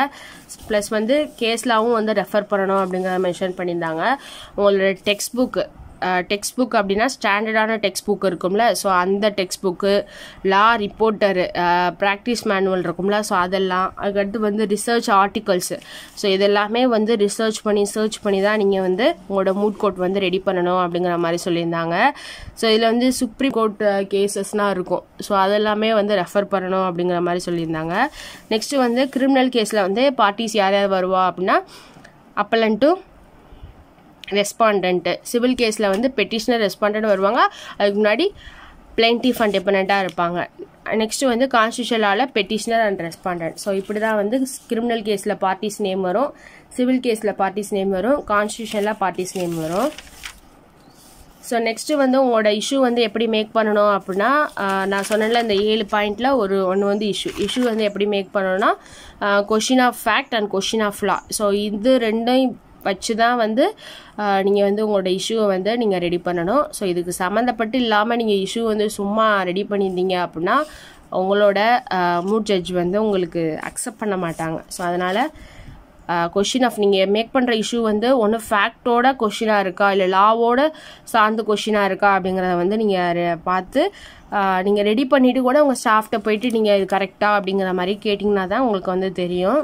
ப்ளஸ் வந்து கேஸ்லாவும் வந்து ரெஃபர் பண்ணணும் அப்படிங்கிறத மென்ஷன் பண்ணியிருந்தாங்க. உங்களோட டெக்ஸ்ட் புக்கு டெக்ஸ்ட் புக் அப்படின்னா ஸ்டாண்டர்டான டெக்ஸ்ட் புக் இருக்கும்ல. ஸோ அந்த text book law reporter practice manual இருக்கும்ல. ஸோ அதெல்லாம் அதுக்கடுத்து வந்து ரிசர்ச் ஆர்டிகல்ஸு ஸோ இதெல்லாமே வந்து ரிசர்ச் பண்ணி சர்ச் பண்ணி தான் நீங்கள் வந்து உங்களோட மூட் கோட் வந்து ரெடி பண்ணணும் அப்படிங்கிற மாதிரி சொல்லியிருந்தாங்க. ஸோ இதில் வந்து சுப்ரீம் கோர்ட் கேசஸ்லாம் இருக்கும். ஸோ அதெல்லாமே வந்து ரெஃபர் பண்ணணும் அப்படிங்கிற மாதிரி சொல்லியிருந்தாங்க. நெக்ஸ்ட்டு வந்து கிரிமினல் கேஸில் வந்து பார்ட்டிஸ் யார் யார் வருவா அப்படின்னா அப்பலன் டூ ரெஸ்பாண்டன்ட்டு சிவில் கேஸில் வந்து பெட்டிஷனர் ரெஸ்பாண்டன்ட் வருவாங்க. அதுக்கு முன்னாடி பிளைன்டிஃப் அண்ட் டிபெண்ட்டாக இருப்பாங்க. நெக்ஸ்ட்டு வந்து கான்ஸ்டியூஷனால பெட்டிஷனர் அண்ட் ரெஸ்பாண்டன்ட் ஸோ இப்படி தான் வந்து கிரிமினல் கேஸில் பார்ட்டிஸ் நேம் வரும். சிவில் கேஸில் பார்ட்டிஸ் நேம் வரும். கான்ஸ்டியூஷனில் பார்ட்டிஸ் நேம் வரும். ஸோ நெக்ஸ்ட்டு வந்து உங்களோட இஷ்யூ வந்து எப்படி மேக் பண்ணணும் அப்படின்னா நான் சொன்னேன்ல இந்த ஏழு பாயிண்டில் ஒரு ஒன்று வந்து இஷ்யூ இஷ்யூ வந்து எப்படி மேக் பண்ணணும்னா question of fact and question of law so இது ரெண்டையும் வச்சு தான் வந்து நீங்கள் வந்து உங்களோட இஷ்யூவை வந்து நீங்கள் ரெடி பண்ணணும். ஸோ இதுக்கு சம்மந்தப்பட்டு இல்லாமல் நீங்கள் இஷ்யூ வந்து சும்மா ரெடி பண்ணியிருந்தீங்க அப்படின்னா உங்களோட மூட் ஜட்ஜ் வந்து உங்களுக்கு அக்செப்ட் பண்ண மாட்டாங்க. ஸோ அதனால் கொஷின் ஆஃப் நீங்கள் மேக் பண்ணுற இஷ்யூ வந்து ஒன்று ஃபேக்டோட கொஷினாக இருக்கா? இல்லை லாவோட சார்ந்த கொஷினாக இருக்கா? அப்படிங்கிறத வந்து நீங்கள் பார்த்து நீங்கள் ரெடி பண்ணிவிட்டு கூட உங்கள் ஸ்டாஃப்ட்ட போயிட்டு நீங்கள் இது கரெக்டாக அப்படிங்கிற மாதிரி கேட்டிங்கன்னா தான் உங்களுக்கு வந்து தெரியும்.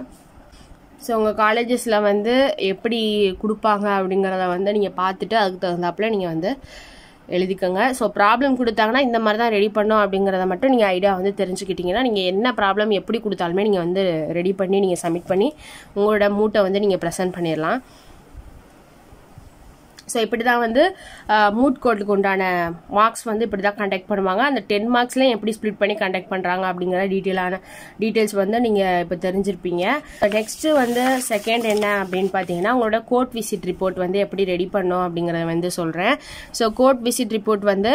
ஸோ உங்கள் காலேஜஸில் வந்து எப்படி கொடுப்பாங்க அப்படிங்கிறத வந்து நீங்கள் பார்த்துட்டு அதுக்கு தகுந்தாப்புல நீங்கள் வந்து எழுதிக்கோங்க. ஸோ ப்ராப்ளம் கொடுத்தாங்கன்னா இந்த மாதிரி தான் ரெடி பண்ணோம் அப்படிங்கிறத மட்டும் நீங்கள் ஐடியா வந்து தெரிஞ்சுக்கிட்டிங்கன்னா நீங்கள் என்ன ப்ராப்ளம் எப்படி கொடுத்தாலுமே நீங்கள் வந்து ரெடி பண்ணி நீங்கள் சப்மிட் பண்ணி உங்களோட மூட்டை வந்து நீங்கள் ப்ரெசென்ட் பண்ணிடலாம். ஸோ இப்படி தான் வந்து மூட் கோர்ட்டுக்கு உண்டான மார்க்ஸ் வந்து இப்படி தான் கண்டக்ட் பண்ணுவாங்க. அந்த டென் மார்க்ஸ்லேயும் எப்படி ஸ்ப்ளிட் பண்ணி கண்டக்ட் பண்ணுறாங்க அப்படிங்கிற டீட்டெயிலான டீட்டெயில்ஸ் வந்து நீங்கள் இப்போ தெரிஞ்சிருப்பீங்க. நெக்ஸ்ட்டு வந்து செகண்ட் என்ன அப்படின்னு பார்த்தீங்கன்னா உங்களோட கோர்ட் விசிட் ரிப்போர்ட் வந்து எப்படி ரெடி பண்ணோம் அப்படிங்கிறத வந்து சொல்கிறேன் ஸோ கோர்ட் விசிட் ரிப்போர்ட் வந்து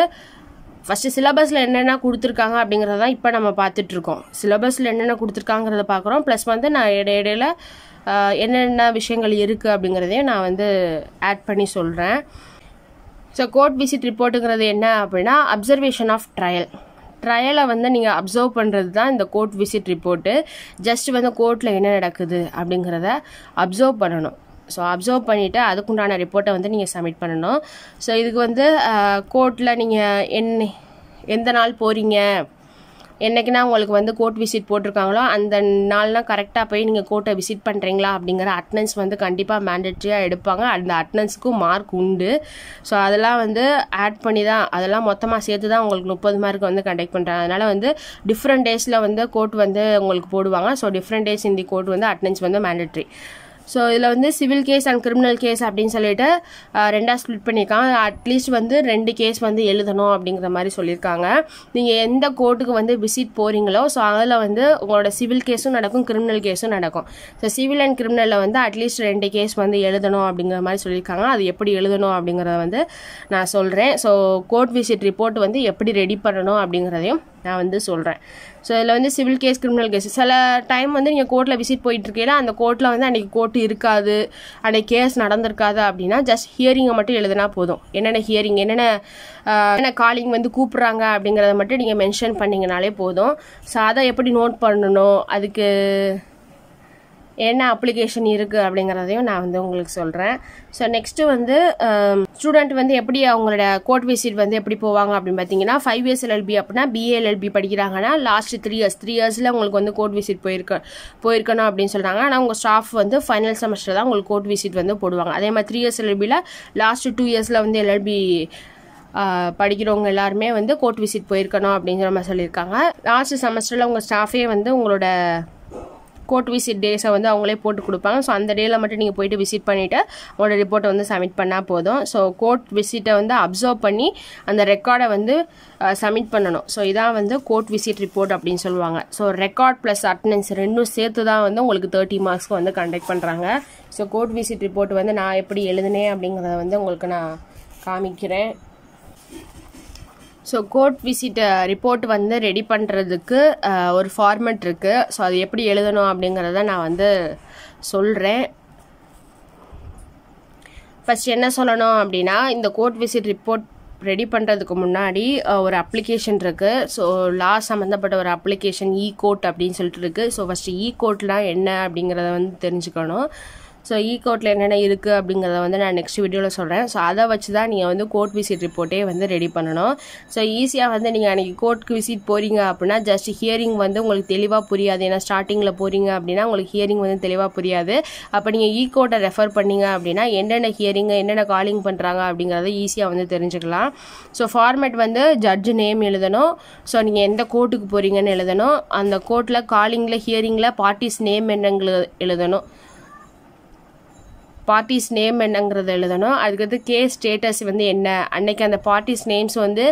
ஃபஸ்ட்டு சிலபஸில் என்னென்ன கொடுத்துருக்காங்க அப்படிங்கிறத தான் இப்போ நம்ம பார்த்துட்ருக்கோம் சிலபஸில் என்னென்ன கொடுத்துருக்காங்கிறத பார்க்குறோம் ப்ளஸ் வந்து நான் இடை இடையில என்னென்ன விஷயங்கள் இருக்குது அப்படிங்கிறதையும் நான் வந்து ஆட் பண்ணி சொல்கிறேன் ஸோ கோர்ட் விசிட் ரிப்போர்ட்டுங்கிறது என்ன அப்படின்னா அப்சர்வேஷன் ஆஃப் ட்ரையல் ட்ரையலை வந்து நீங்கள் அப்சர்வ் பண்ணுறது தான் இந்த கோர்ட் விசிட் ரிப்போர்ட்டு ஜஸ்ட் வந்து கோர்ட்டில் என்ன நடக்குது அப்படிங்கிறத அப்சர்வ் பண்ணணும். ஸோ அப்சர்வ் பண்ணிவிட்டு அதுக்குண்டான ரிப்போர்ட்டை வந்து நீங்கள் சப்மிட் பண்ணணும். ஸோ இதுக்கு வந்து கோர்ட்டில் நீங்கள் என்ன எந்த நாள் போகிறீங்க என்றைக்குனா உங்களுக்கு வந்து கோர்ட் விசிட் போட்டிருக்காங்களோ அந்த நாள்லாம் கரெக்டாக போய் நீங்கள் கோர்ட்டை விசிட் பண்ணுறீங்களா அப்படிங்கிற அட்டனன்ஸ் வந்து கண்டிப்பாக மேண்டட்ரியாக எடுப்பாங்க. அந்த அட்டனன்ஸுக்கும் மார்க் உண்டு. ஸோ அதெல்லாம் வந்து ஆட் பண்ணி தான் அதெல்லாம் மொத்தமாக சேர்த்து தான் உங்களுக்கு முப்பது மார்க் வந்து கண்டக்ட் பண்ணுறாங்க அதனால் வந்து டிஃப்ரெண்ட் டேஸில் வந்து கோர்ட் வந்து உங்களுக்கு போடுவாங்க. ஸோ டிஃப்ரெண்ட் டேஸ் இந்த கோர்ட் வந்து அட்டனன்ஸ் வந்து மேண்டட்ரி ஸோ இதில் வந்து civil case and criminal case அப்படின்னு சொல்லிட்டு ரெண்டாக ஸ்ப்ளிட் பண்ணியிருக்காங்க. அட்லீஸ்ட் வந்து ரெண்டு கேஸ் வந்து எழுதணும் அப்படிங்கிற மாதிரி சொல்லியிருக்காங்க. நீங்கள் எந்த கோர்ட்டுக்கு வந்து விசிட் போகிறீங்களோ ஸோ அதில் வந்து உங்களோட சிவில் கேஸும் நடக்கும் கிரிமினல் கேஸும் நடக்கும். ஸோ சிவில் அண்ட் கிரிமினலில் வந்து அட்லீஸ்ட் ரெண்டு கேஸ் வந்து எழுதணும் அப்படிங்கிற மாதிரி சொல்லியிருக்காங்க. அது எப்படி எழுதணும் அப்படிங்கிறத வந்து நான் சொல்கிறேன் ஸோ கோர்ட் விசிட் ரிப்போர்ட் வந்து எப்படி ரெடி பண்ணணும் அப்படிங்கிறதையும் நான் வந்து சொல்கிறேன் ஸோ இதில் வந்து சிவில் கேஸ் கிரிமினல் கேஸ் சில டைம் வந்து நீங்கள் கோர்ட்டில் விசிட் போயிட்டு அந்த கோர்ட்டில் வந்து அன்றைக்கி கோர்ட்டு இருக்காது. அன்றைக்கி கேஸ் நடந்திருக்காது அப்படின்னா ஜஸ்ட் ஹியரிங்கை மட்டும் எழுதினா போதும். என்னென்ன ஹியரிங் என்னென்ன என்ன காலிங் வந்து கூப்பிட்றாங்க அப்படிங்கிறத மட்டும் நீங்கள் மென்ஷன் பண்ணிங்கனாலே போதும். ஸோ அதை எப்படி நோட் பண்ணணும்? அதுக்கு என்ன அப்ளிகேஷன் இருக்குது அப்படிங்கிறதையும் நான் வந்து உங்களுக்கு சொல்கிறேன் ஸோ நெக்ஸ்ட்டு வந்து um, ஸ்டூடெண்ட் வந்து எப்படி அவங்களோட கோர்ட் விசிட் வந்து எப்படி போவாங்க அப்படின்னு பார்த்தீங்கன்னா ஃபைவ் இயர்ஸ் எல்எல்பி அப்படின்னா பிஏஎல்எல்பி படிக்கிறாங்கன்னா லாஸ்ட் த்ரீ இயர்ஸ் த்ரீ இயர்ஸில் உங்களுக்கு வந்து கோர்ட் விசிட் போயிருக்க போயிருக்கணும் அப்படின்னு சொல்கிறாங்க ஆனால் உங்கள் ஸ்டாஃப் வந்து ஃபைனல் செமஸ்டர் தான் உங்களுக்கு கோர்ட் விசிட் வந்து போடுவாங்க. அதே மாதிரி த்ரீ இயர்ஸ் எல்எல்பியில் லாஸ்ட் டூ இயர்ஸில் வந்து எல்எல்பி uh, படிக்கிறவங்க எல்லாருமே வந்து கோர்ட் விசிட் போயிருக்கணும் அப்படிங்கிற மாதிரி சொல்லியிருக்காங்க. லாஸ்ட் செமஸ்டரில் உங்கள் ஸ்டாஃபே வந்து உங்களோட கோர்ட் விசிட் டேஸை வந்து அவங்களே போட்டு கொடுப்பாங்க. ஸோ அந்த டேயில் மட்டும் நீங்கள் போயிட்டு விசிட் பண்ணிவிட்டு உங்களோட ரிப்போர்ட்டை வந்து சப்மிட் பண்ணால் போதும். ஸோ கோர்ட் விசிட்டை வந்து அப்சர்வ் பண்ணி அந்த ரெக்கார்டை வந்து சப்மிட் பண்ணணும். ஸோ இதான் வந்து கோர்ட் விசிட் ரிப்போர்ட் அப்படின்னு சொல்லுவாங்க. ஸோ ரெக்கார்ட் ப்ளஸ் அட்டனன்ஸ் ரெண்டும் சேர்த்து தான் வந்து உங்களுக்கு தேர்ட்டி மார்க்ஸ்க்கு வந்து கண்டக்ட் பண்ணுறாங்க ஸோ கோர்ட் விசிட் ரிப்போர்ட் வந்து நான் எப்படி எழுதுனேன் அப்படிங்கிறத வந்து உங்களுக்கு நான் காமிக்கிறேன். ஸோ கோர்ட் விசிட் ரிப்போர்ட் வந்து ரெடி பண்ணுறதுக்கு uh, ஒரு ஃபார்மெட் இருக்குது ஸோ அது எப்படி எழுதணும் அப்படிங்கிறத நான் வந்து சொல்கிறேன் ஃபஸ்ட் என்ன சொல்லணும் அப்படின்னா இந்த கோர்ட் விசிட் ரிப்போர்ட் ரெடி பண்ணுறதுக்கு முன்னாடி uh, ஒரு அப்ளிகேஷன் இருக்குது ஸோ லா சம்மந்தப்பட்ட ஒரு அப்ளிகேஷன் இ கோட் அப்படின்னு சொல்லிட்டு இருக்குது ஸோ ஃபஸ்ட்டு இ கோட்லாம் என்ன அப்படிங்கிறத வந்து தெரிஞ்சுக்கணும். ஸோ இ கோட்டில் என்னென்ன இருக்குது அப்படிங்கிறத வந்து நான் நெக்ஸ்ட் வீடியோவில் சொல்கிறேன் ஸோ அதை வச்சு தான் நீங்கள் வந்து கோர்ட் விசிட் ரிப்போர்ட்டே வந்து ரெடி பண்ணணும். ஸோ ஈஸியாக வந்து நீங்கள் அன்றைக்கி கோர்ட்டுக்கு விசிட் போகிறீங்க அப்படின்னா ஜஸ்ட் ஹியரிங் வந்து உங்களுக்கு தெளிவாக புரியாது. ஏன்னா ஸ்டார்டிங்கில் போகிறீங்க அப்படின்னா உங்களுக்கு ஹியரிங் வந்து தெளிவாக புரியாது. அப்போ நீங்கள் இ கோர்ட்டை ரெஃபர் பண்ணீங்க அப்படின்னா என்னென்ன ஹியரிங் என்னென்ன காலிங் பண்ணுறாங்க அப்படிங்கிறத ஈஸியாக வந்து தெரிஞ்சுக்கலாம். ஸோ ஃபார்மேட் வந்து ஜட்ஜு நேம் எழுதணும். ஸோ நீங்கள் எந்த கோர்ட்டுக்கு போகிறீங்கன்னு எழுதணும். அந்த கோர்ட்டில் காலிங்கில் ஹியரிங்கில் பார்ட்டிஸ் நேம் என்னங்களை எழுதணும். பார்ட்டிஸ் நேம் என்னங்கிறத எழுதணும். அதுக்கடுத்து கேஸ் ஸ்டேட்டஸ் வந்து என்ன? அன்னைக்கு அந்த பார்ட்டிஸ் நேம்ஸ் வந்து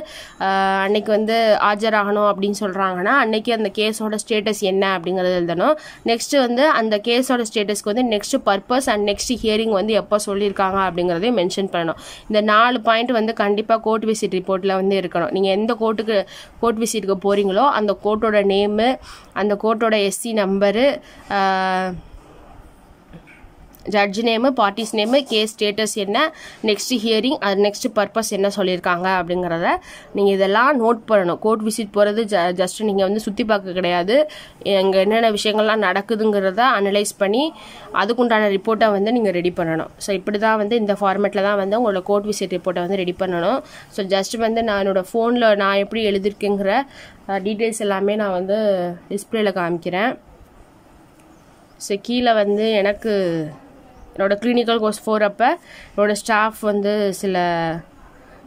அன்னைக்கு வந்து ஆஜராகணும் அப்படின்னு சொல்கிறாங்கன்னா அன்னைக்கு அந்த கேஸோட ஸ்டேட்டஸ் என்ன அப்படிங்கிறத எழுதணும். நெக்ஸ்ட் வந்து அந்த கேஸோட ஸ்டேட்டஸ்க்கு வந்து next purpose and next hearing வந்து எப்போ சொல்லியிருக்காங்க அப்படிங்கிறதையும் மென்ஷன் பண்ணணும். இந்த நாலு பாயிண்ட் வந்து கண்டிப்பாக கோர்ட் விசிட் ரிப்போர்ட்டில் வந்து இருக்கணும். நீங்கள் எந்த கோர்ட்டுக்கு கோர்ட் விசிட்டுக்கு போகிறீங்களோ அந்த கோர்ட்டோட நேமு அந்த கோர்ட்டோட SC number judge name parties name case status என்ன நெக்ஸ்ட் ஹியரிங் அது நெக்ஸ்ட் பர்பஸ் என்ன சொல்லியிருக்காங்க அப்படிங்கிறத நீங்கள் இதெல்லாம் நோட் பண்ணணும். கோர்ட் விசிட் போகிறது ஜ ஜஸ்ட் நீங்கள் வந்து சுற்றி பார்க்க கிடையாது. இங்கே என்னென்ன விஷயங்கள்லாம் நடக்குதுங்கிறத அனலைஸ் பண்ணி அதுக்குண்டான ரிப்போர்ட்டை வந்து நீங்கள் ரெடி பண்ணணும். ஸோ இப்படி தான் வந்து இந்த ஃபார்மேட்டில் தான் வந்து உங்களோட கோர்ட் விசிட் ரிப்போர்ட்டை வந்து ரெடி பண்ணணும். ஸோ ஜஸ்ட் வந்து நான் என்னோடய ஃபோனில் நான் எப்படி எழுதியிருக்கேங்கிற டீட்டெயில்ஸ் எல்லாமே நான் வந்து டிஸ்பிளேல காமிக்கிறேன். ஸோ கீழே வந்து எனக்கு என்னோடய கிளினிக்கல் கோர்ஸ் ஃபோர் அப்போ என்னோடய ஸ்டாஃப் வந்து சில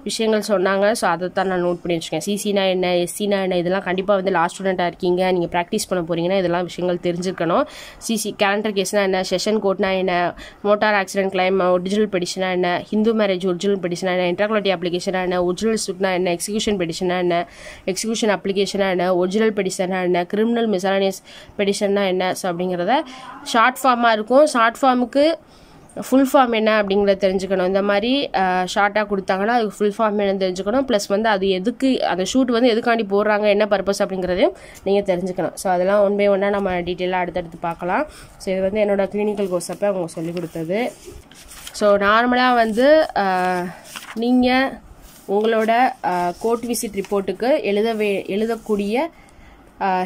விஷயங்கள் சொன்னாங்க ஸோ அதை தான் நான் நோட் பண்ணி வச்சுருக்கேன் சிசினா என்ன எஸ்சினா என்ன இதெல்லாம் கண்டிப்பாக வந்து லாஸ்ட் ஸ்டூடெண்ட்டாக இருக்கீங்க நீங்கள் ப்ராக்டிஸ் பண்ண போகிறீங்கன்னா இதெல்லாம் விஷயங்கள் தெரிஞ்சிருக்கணும் சிசி கேலண்டர் கேஸ்னா என்ன செஷன் கோட்னா என்ன மோட்டார் ஆக்சிடென்ட் கிளைம் ஒரிஜினல் பெடிஷனா என்ன ஹிந்து மேரேஜ் ஒரிஜினல் பெடிஷனா என்ன இன்டர்குவாலிட்டி அப்ளிகேஷனா என்ன ஒரிஜினல் சுட்னா என்ன எக்ஸிகூஷன் பெடிஷனா என்ன எக்ஸிகூஷன் அப்ளிகேஷனா என்ன ஒரிஜினல் பெடிஷனா என்ன கிரிமினல் மிசானியஸ் பெடிஷன்னா என்ன ஸோ அப்படிங்கிறத ஷார்ட் ஃபார்மாக இருக்கும் ஷார்ட் ஃபார்முக்கு ஃபுல் ஃபார்ம் என்ன அப்படிங்கிறத தெரிஞ்சுக்கணும். இந்த மாதிரி ஷார்ட்டாக கொடுத்தாங்கன்னா அதுக்கு ஃபுல் ஃபார்ம் என்ன தெரிஞ்சுக்கணும். ப்ளஸ் வந்து அது எதுக்கு அந்த ஷூட் வந்து எதுக்காண்டி போடுறாங்க என்ன பர்பஸ் அப்படிங்கிறதையும் நீங்கள் தெரிஞ்சுக்கணும். ஸோ அதெல்லாம் ஒன் பை ஒன்னாக நம்ம டீட்டெயிலாக அடுத்தடுத்து பார்க்கலாம். ஸோ இது வந்து என்னோட கிளினிக்கல் கோர்ஸ் அப்போ அவங்க சொல்லிக் கொடுத்தது. ஸோ நார்மலாக வந்து நீங்கள் உங்களோட கோர்ட் விசிட் ரிப்போர்ட்டுக்கு எழுத வே எழுதக்கூடிய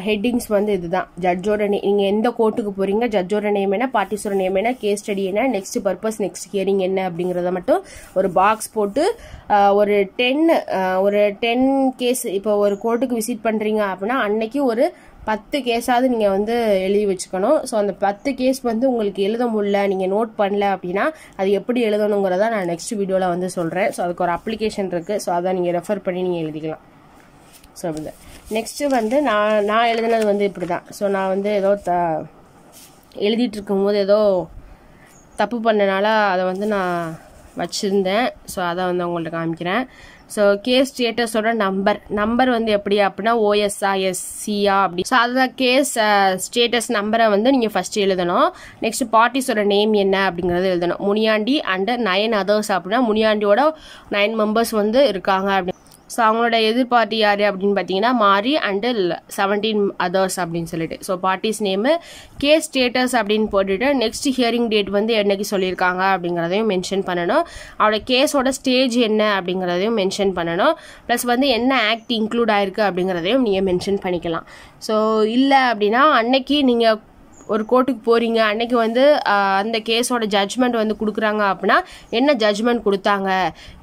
ஹெட்டிங்ஸ் வந்து இதுதான். ஜட்ஜோட நே நீங்கள் எந்த கோர்ட்டுக்கு போகிறீங்க ஜட்ஜோட நேம் என்ன பார்ட்டிஸோட நேம் என்ன கேஸ் ஸ்டடி என்ன நெக்ஸ்ட் பர்பஸ் நெக்ஸ்ட் ஹியரிங் என்ன அப்படிங்கிறத மட்டும் ஒரு பாக்ஸ் போட்டு ஒரு டென் ஒரு டென் கேஸ் இப்போ ஒரு கோர்ட்டுக்கு விசிட் பண்ணுறீங்க அப்படின்னா அன்னைக்கு ஒரு பத்து கேஸாவது நீங்கள் வந்து எழுதி வச்சுக்கணும். ஸோ அந்த பத்து கேஸ் வந்து உங்களுக்கு எழுத முடியல நீங்கள் நோட் பண்ணல அப்படின்னா அது எப்படி எழுதணுங்கிறத நான் நெக்ஸ்ட் வீடியோவில் வந்து சொல்கிறேன் ஸோ அதுக்கு ஒரு அப்ளிகேஷன் இருக்குது ஸோ அதை நீங்கள் ரெஃபர் பண்ணி நீங்கள் எழுதிக்கலாம். ஸோ அப்படி நெக்ஸ்ட்டு வந்து நான் நான் எழுதினது வந்து இப்படி தான் ஸோ நான் வந்து ஏதோ த எழுதிட்டு இருக்கும்போது ஏதோ தப்பு பண்ணனால அதை வந்து நான் வச்சுருந்தேன். ஸோ அதை வந்து உங்கள்கிட்ட காமிக்கிறேன். ஸோ கேஸ் ஸ்டேட்டஸோட நம்பர் நம்பர் வந்து எப்படி அப்படின்னா ஓஎஸ்ஆ எஸ்சிஆ அப்படி. ஸோ அதுதான் கேஸ் ஸ்டேட்டஸ் நம்பரை வந்து நீங்கள் ஃபஸ்ட்டு எழுதணும். நெக்ஸ்ட் பார்ட்டிஸோட நேம் என்ன அப்படிங்கிறது எழுதணும். முனியாண்டி அண்ட் நயன் அதர்ஸ் அப்படின்னா முனியாண்டியோட நைன் மெம்பர்ஸ் வந்து இருக்காங்க அப்படி. ஸோ அவங்களோட எதிர்பார்ட்டி யார் அப்படின்னு பார்த்தீங்கன்னா மாரி அண்டு செவன்டீன் அதர்ஸ் அப்படின்னு சொல்லிட்டு. So parties name case status அப்படின்னு போட்டுட்டு நெக்ஸ்ட் ஹியரிங் டேட் வந்து என்னைக்கு சொல்லியிருக்காங்க அப்படிங்கிறதையும் மென்ஷன் பண்ணணும். அவரோட கேஸோட ஸ்டேஜ் என்ன அப்படிங்கிறதையும் மென்ஷன் பண்ணணும். ப்ளஸ் வந்து என்ன ஆக்ட் இன்க்ளூட் ஆயிருக்கு அப்படிங்கிறதையும் நீங்கள் மென்ஷன் பண்ணிக்கலாம். ஸோ இல்லை அப்படின்னா அன்னைக்கு நீங்கள் ஒரு கோர்ட்டுக்கு போகிறீங்க அன்னைக்கு வந்து அந்த கேஸோட ஜட்ஜ்மெண்ட் வந்து கொடுக்குறாங்க அப்படின்னா என்ன ஜட்ஜ்மெண்ட் கொடுத்தாங்க?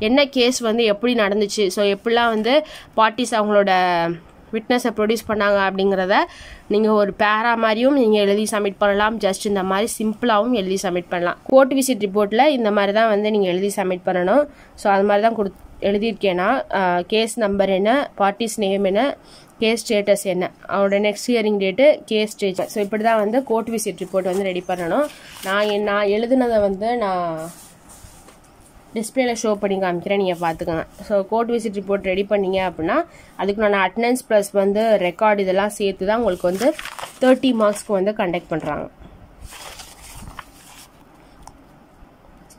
என்ன கேஸ் வந்து எப்படி நடந்துச்சு? ஸோ எப்படிலாம் வந்து பார்ட்டிஸ் அவங்களோட விட்னஸை ப்ரொடியூஸ் பண்ணாங்க அப்படிங்கிறத நீங்கள் ஒரு பேரா மாதிரியும் நீங்கள் எழுதி சப்மிட் பண்ணலாம். ஜஸ்ட் இந்த மாதிரி சிம்பிளாகவும் எழுதி சப்மிட் பண்ணலாம். கோர்ட் விசிட் ரிப்போர்ட்டில் இந்த மாதிரி தான் வந்து நீங்கள் எழுதி சப்மிட் பண்ணணும். ஸோ அது மாதிரி தான் கொடு எழுதியிருக்கேன்னா கேஸ் நம்பர் என்ன பார்ட்டிஸ் நேம் என்ன கேஸ் ஸ்டேட்டஸ் என்ன? அவனோட next hearing date case status so இப்படி தான் வந்து கோர்ட் விசிட் ரிப்போர்ட் வந்து ரெடி பண்ணணும். நான் என் நான் எழுதுனதை வந்து நான் டிஸ்பிளேல ஷோ பண்ணி காமிக்கிறேன் நீங்கள் பார்த்துக்கோங்க so court visit report ready பண்ணீங்க அப்படின்னா அதுக்கு நான் அட்டண்டன்ஸ் ப்ளஸ் வந்து ரெக்கார்டு இதெல்லாம் சேர்த்து தான் உங்களுக்கு வந்து தேர்ட்டி மார்க்ஸ்க்கு வந்து கண்டக்ட் பண்ணுறாங்க